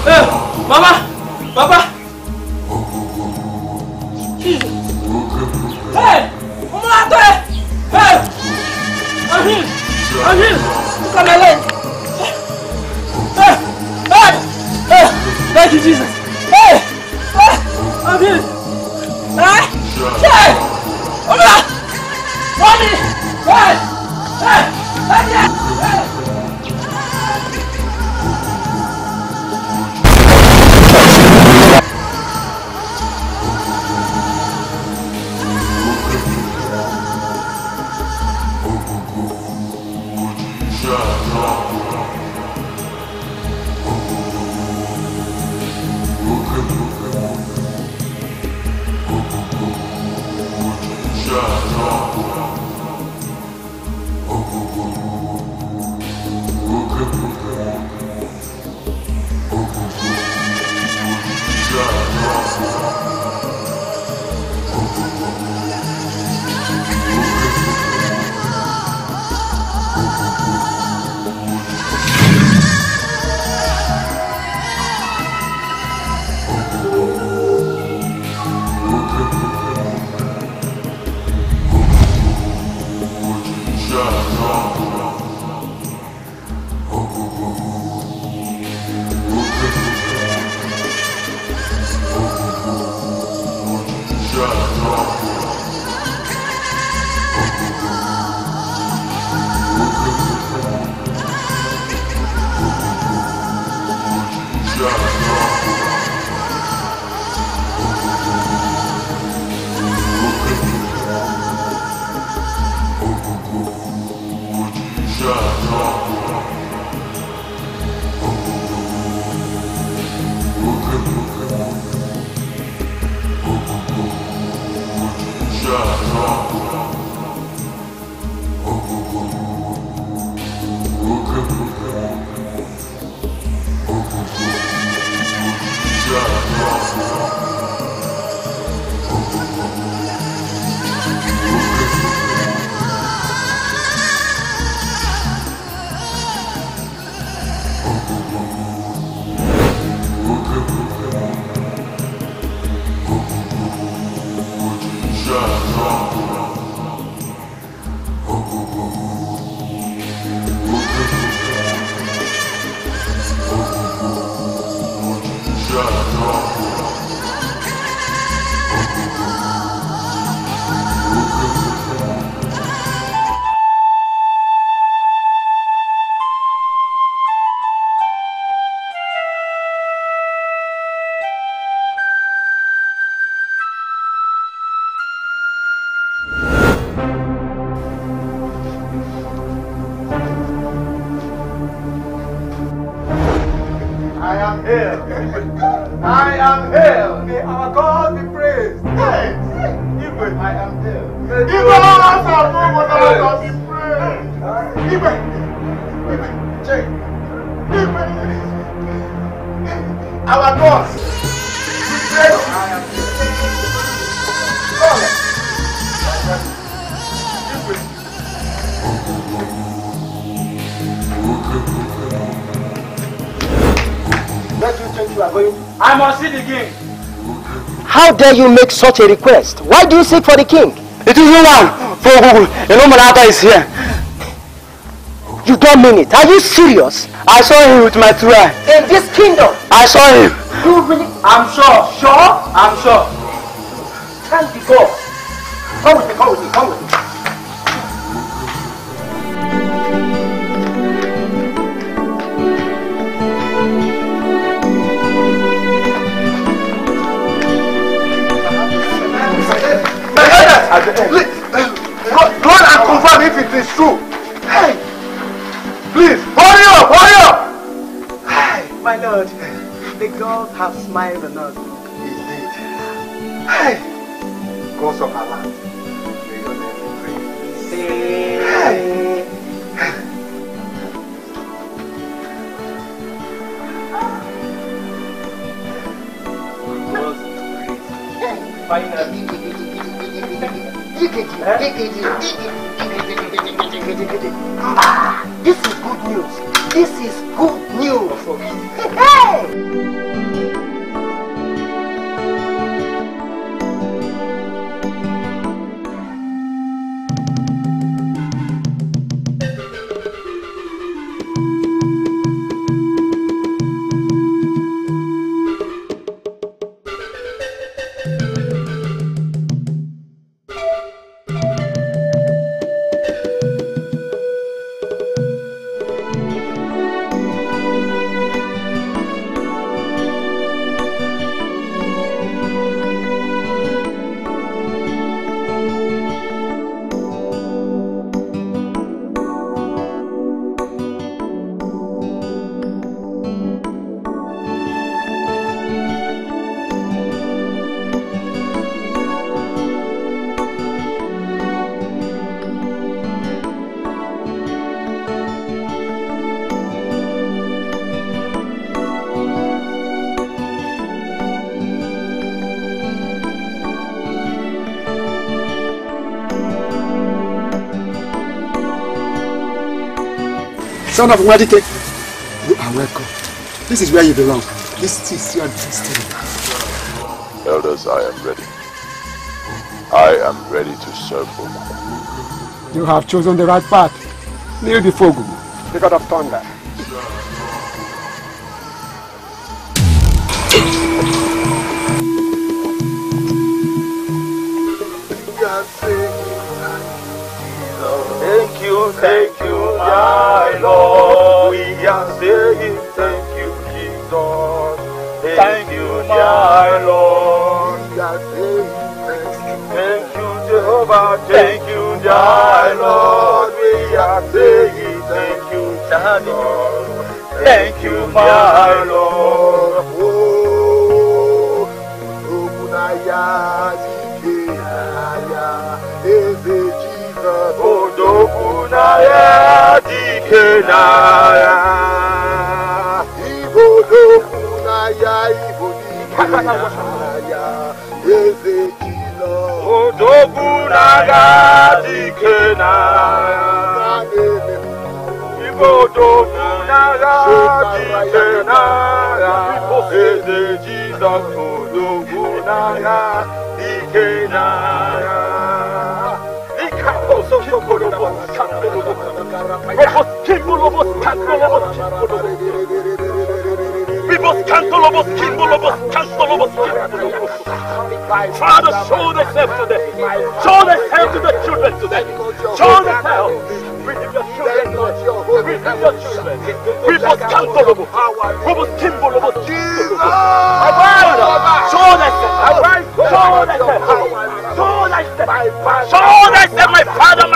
Hey! Mama! Papa! Hey! Umulato! Hey! I'm hit! I'm hit! Look at my leg! Hey! Hey! Hey! Thank you, Jesus! Hey! Hey! I'm hit! Hey! Hey! Umula! Mommy! Hey! Hey! Dare you make such a request? Why do you seek for the king? It is one for Google. Enumanata is here. You don't mean it. Are you serious? I saw him with my two eyes. In this kingdom? I saw him. You really? I'm sure. Sure? I'm sure. The God. Come with me, come with me, come with me. Run and confirm if it is true. Hey, please hurry up, hurry up. Hi, my lord. The gods have smiled on us. Indeed. Hey, gods of land, may your name be praised. This is good news. This is good Son of Wadike, you are welcome. This is where you belong. This is your destiny. Elders, I am ready. I am ready to serve Ogu. You have chosen the right path. Kneel before Ogugu, the god of thunder. Thank you, thank you, my Lord. We are saying thank you, Jesus. Thank you, my Lord. We are saying thank you, Jehovah. Thank you, my Lord. We are saying thank you, Jesus. Thank you, my Lord. Oh, Dikeaya, Eze Jesus. Odogunaya, Dikenaya. Ibodogunaya, Ibodikenaya, Eze Jesus. Odogunaya, Dikenaya. Ibodogunaya, Dikenaya. Eze Jesus. Odogunaya, Dikenaya. Father, show thyself today. Show thyself to the children today. Show thyself. Redeem your children, Lord. Redeem your children. Must kimble the book. Arise. Show. Arise. Show thyself. Show thyself. Show thyself, my father,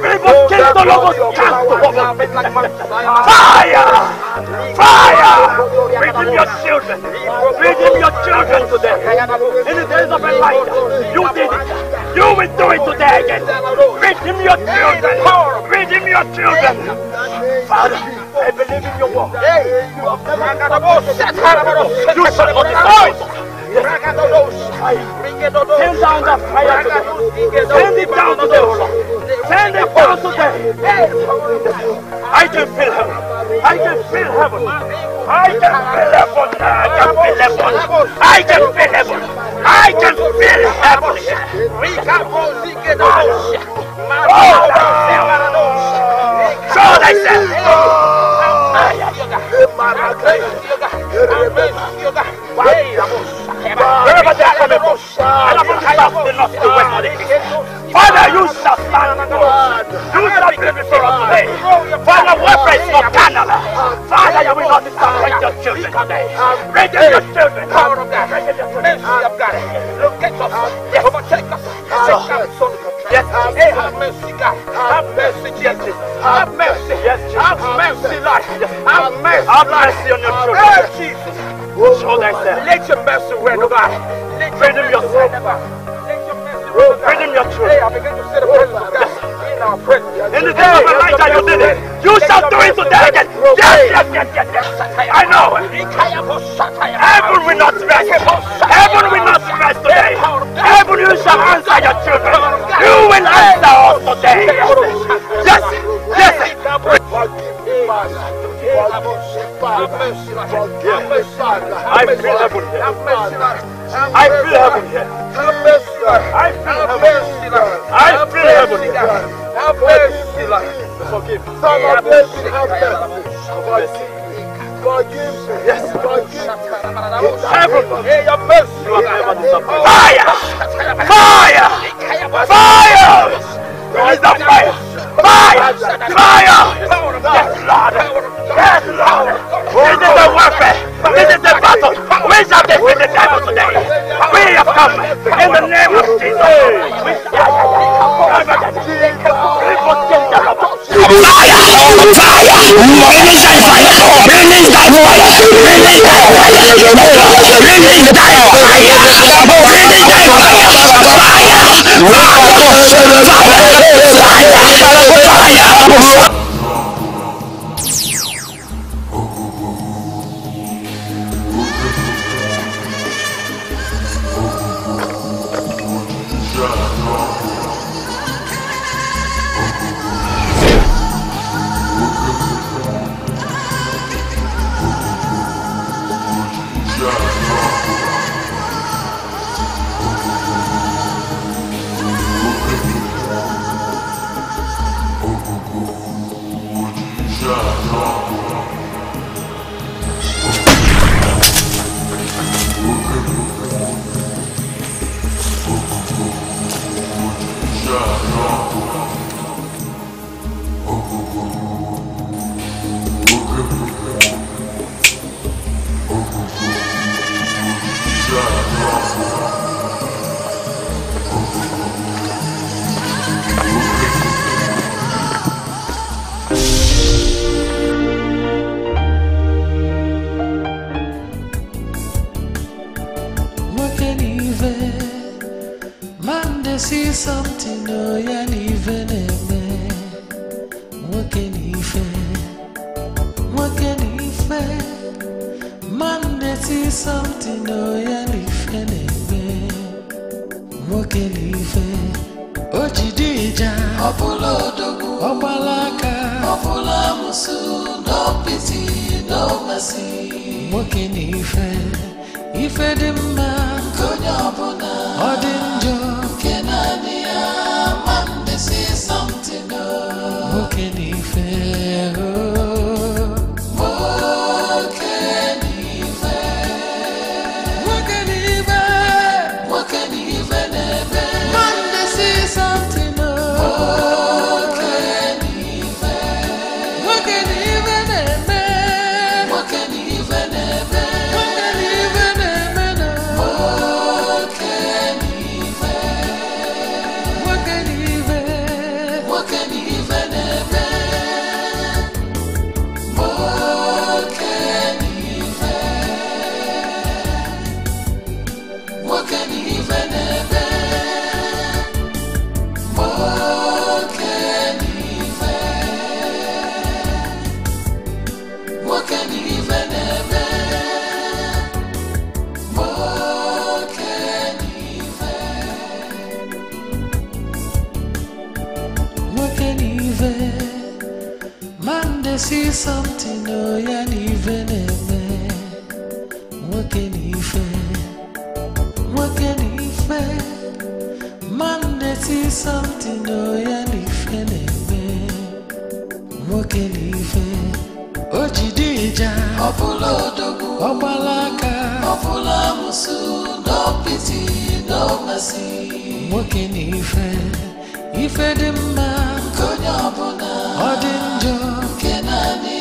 Rebuscando lo buscando. Rebuscando lo buscando. Fire! Fire! Redeem your children. Redeem your children today. In the days of Elijah, you did it. You will do it today again. Redeem your children. Redeem your children. Father, I believe in your word. You shall not disappoint. Send down the fire today. Send it down today, O Lord. Send it down today. I can feel heaven. I can feel heaven. I can feel heaven. I can feel heaven. I can feel heaven. I can feel heaven. Show thyself. I don't care the north, the west, or the east. Father, you shall stand. You shall be before us today. Father, weapons is not carnal. Father, you will not disappoint your children today. Redeem your children. Power of God. Redeem your children. God. Locate us. Yes. Overtake us. Yes. Hey, have mercy, God. Have mercy, Jesus. Have mercy. Yes, Jesus. Have mercy, Lord. Have mercy. Have mercy on your children. Show thyself. Let your mercy reign, oh. Redeem yourself. Redeem your children. I begin to see the presence of God in our presence. In the day of Elijah, you did it. You shall do it today again. Yes, yes, yes, yes, yes. I know. Heaven will not rest. Heaven will not rest today. Heaven, you shall answer your children. You will answer us today. Yes, yes, yes. I feel heaven here. I feel heaven here. I feel heaven. here. I feel heaven here. Have mercy, Lord. Forgive. Son of mercy, have mercy. Forgive me. Yes, forgive me. Heaven. Hey, your mercy. Have never disappointed. Fire! Fire! Fire! Come in the name of Jesus! We Fire! Fire! Fire! Fire! Fire! Thy fire! Release thy nwoke si something o ya n'ife na-eme nwoke n'ife nwoke n'ife mande si something o ya n'ife na-eme nwoke n'ife o jide ịja ọbụla odogwu ọgbala aka ọbụla musu no pity no mercy. Nwoke n'ife ife dị mma. Nke onye ọbụla. Ọ dị ịja ọbụla odogwu ọgbala aka ọbụla amụsụ no pity no mercy nwoke na ife ife dị mma nke onye ọbụla ọ dị njọ nke naanị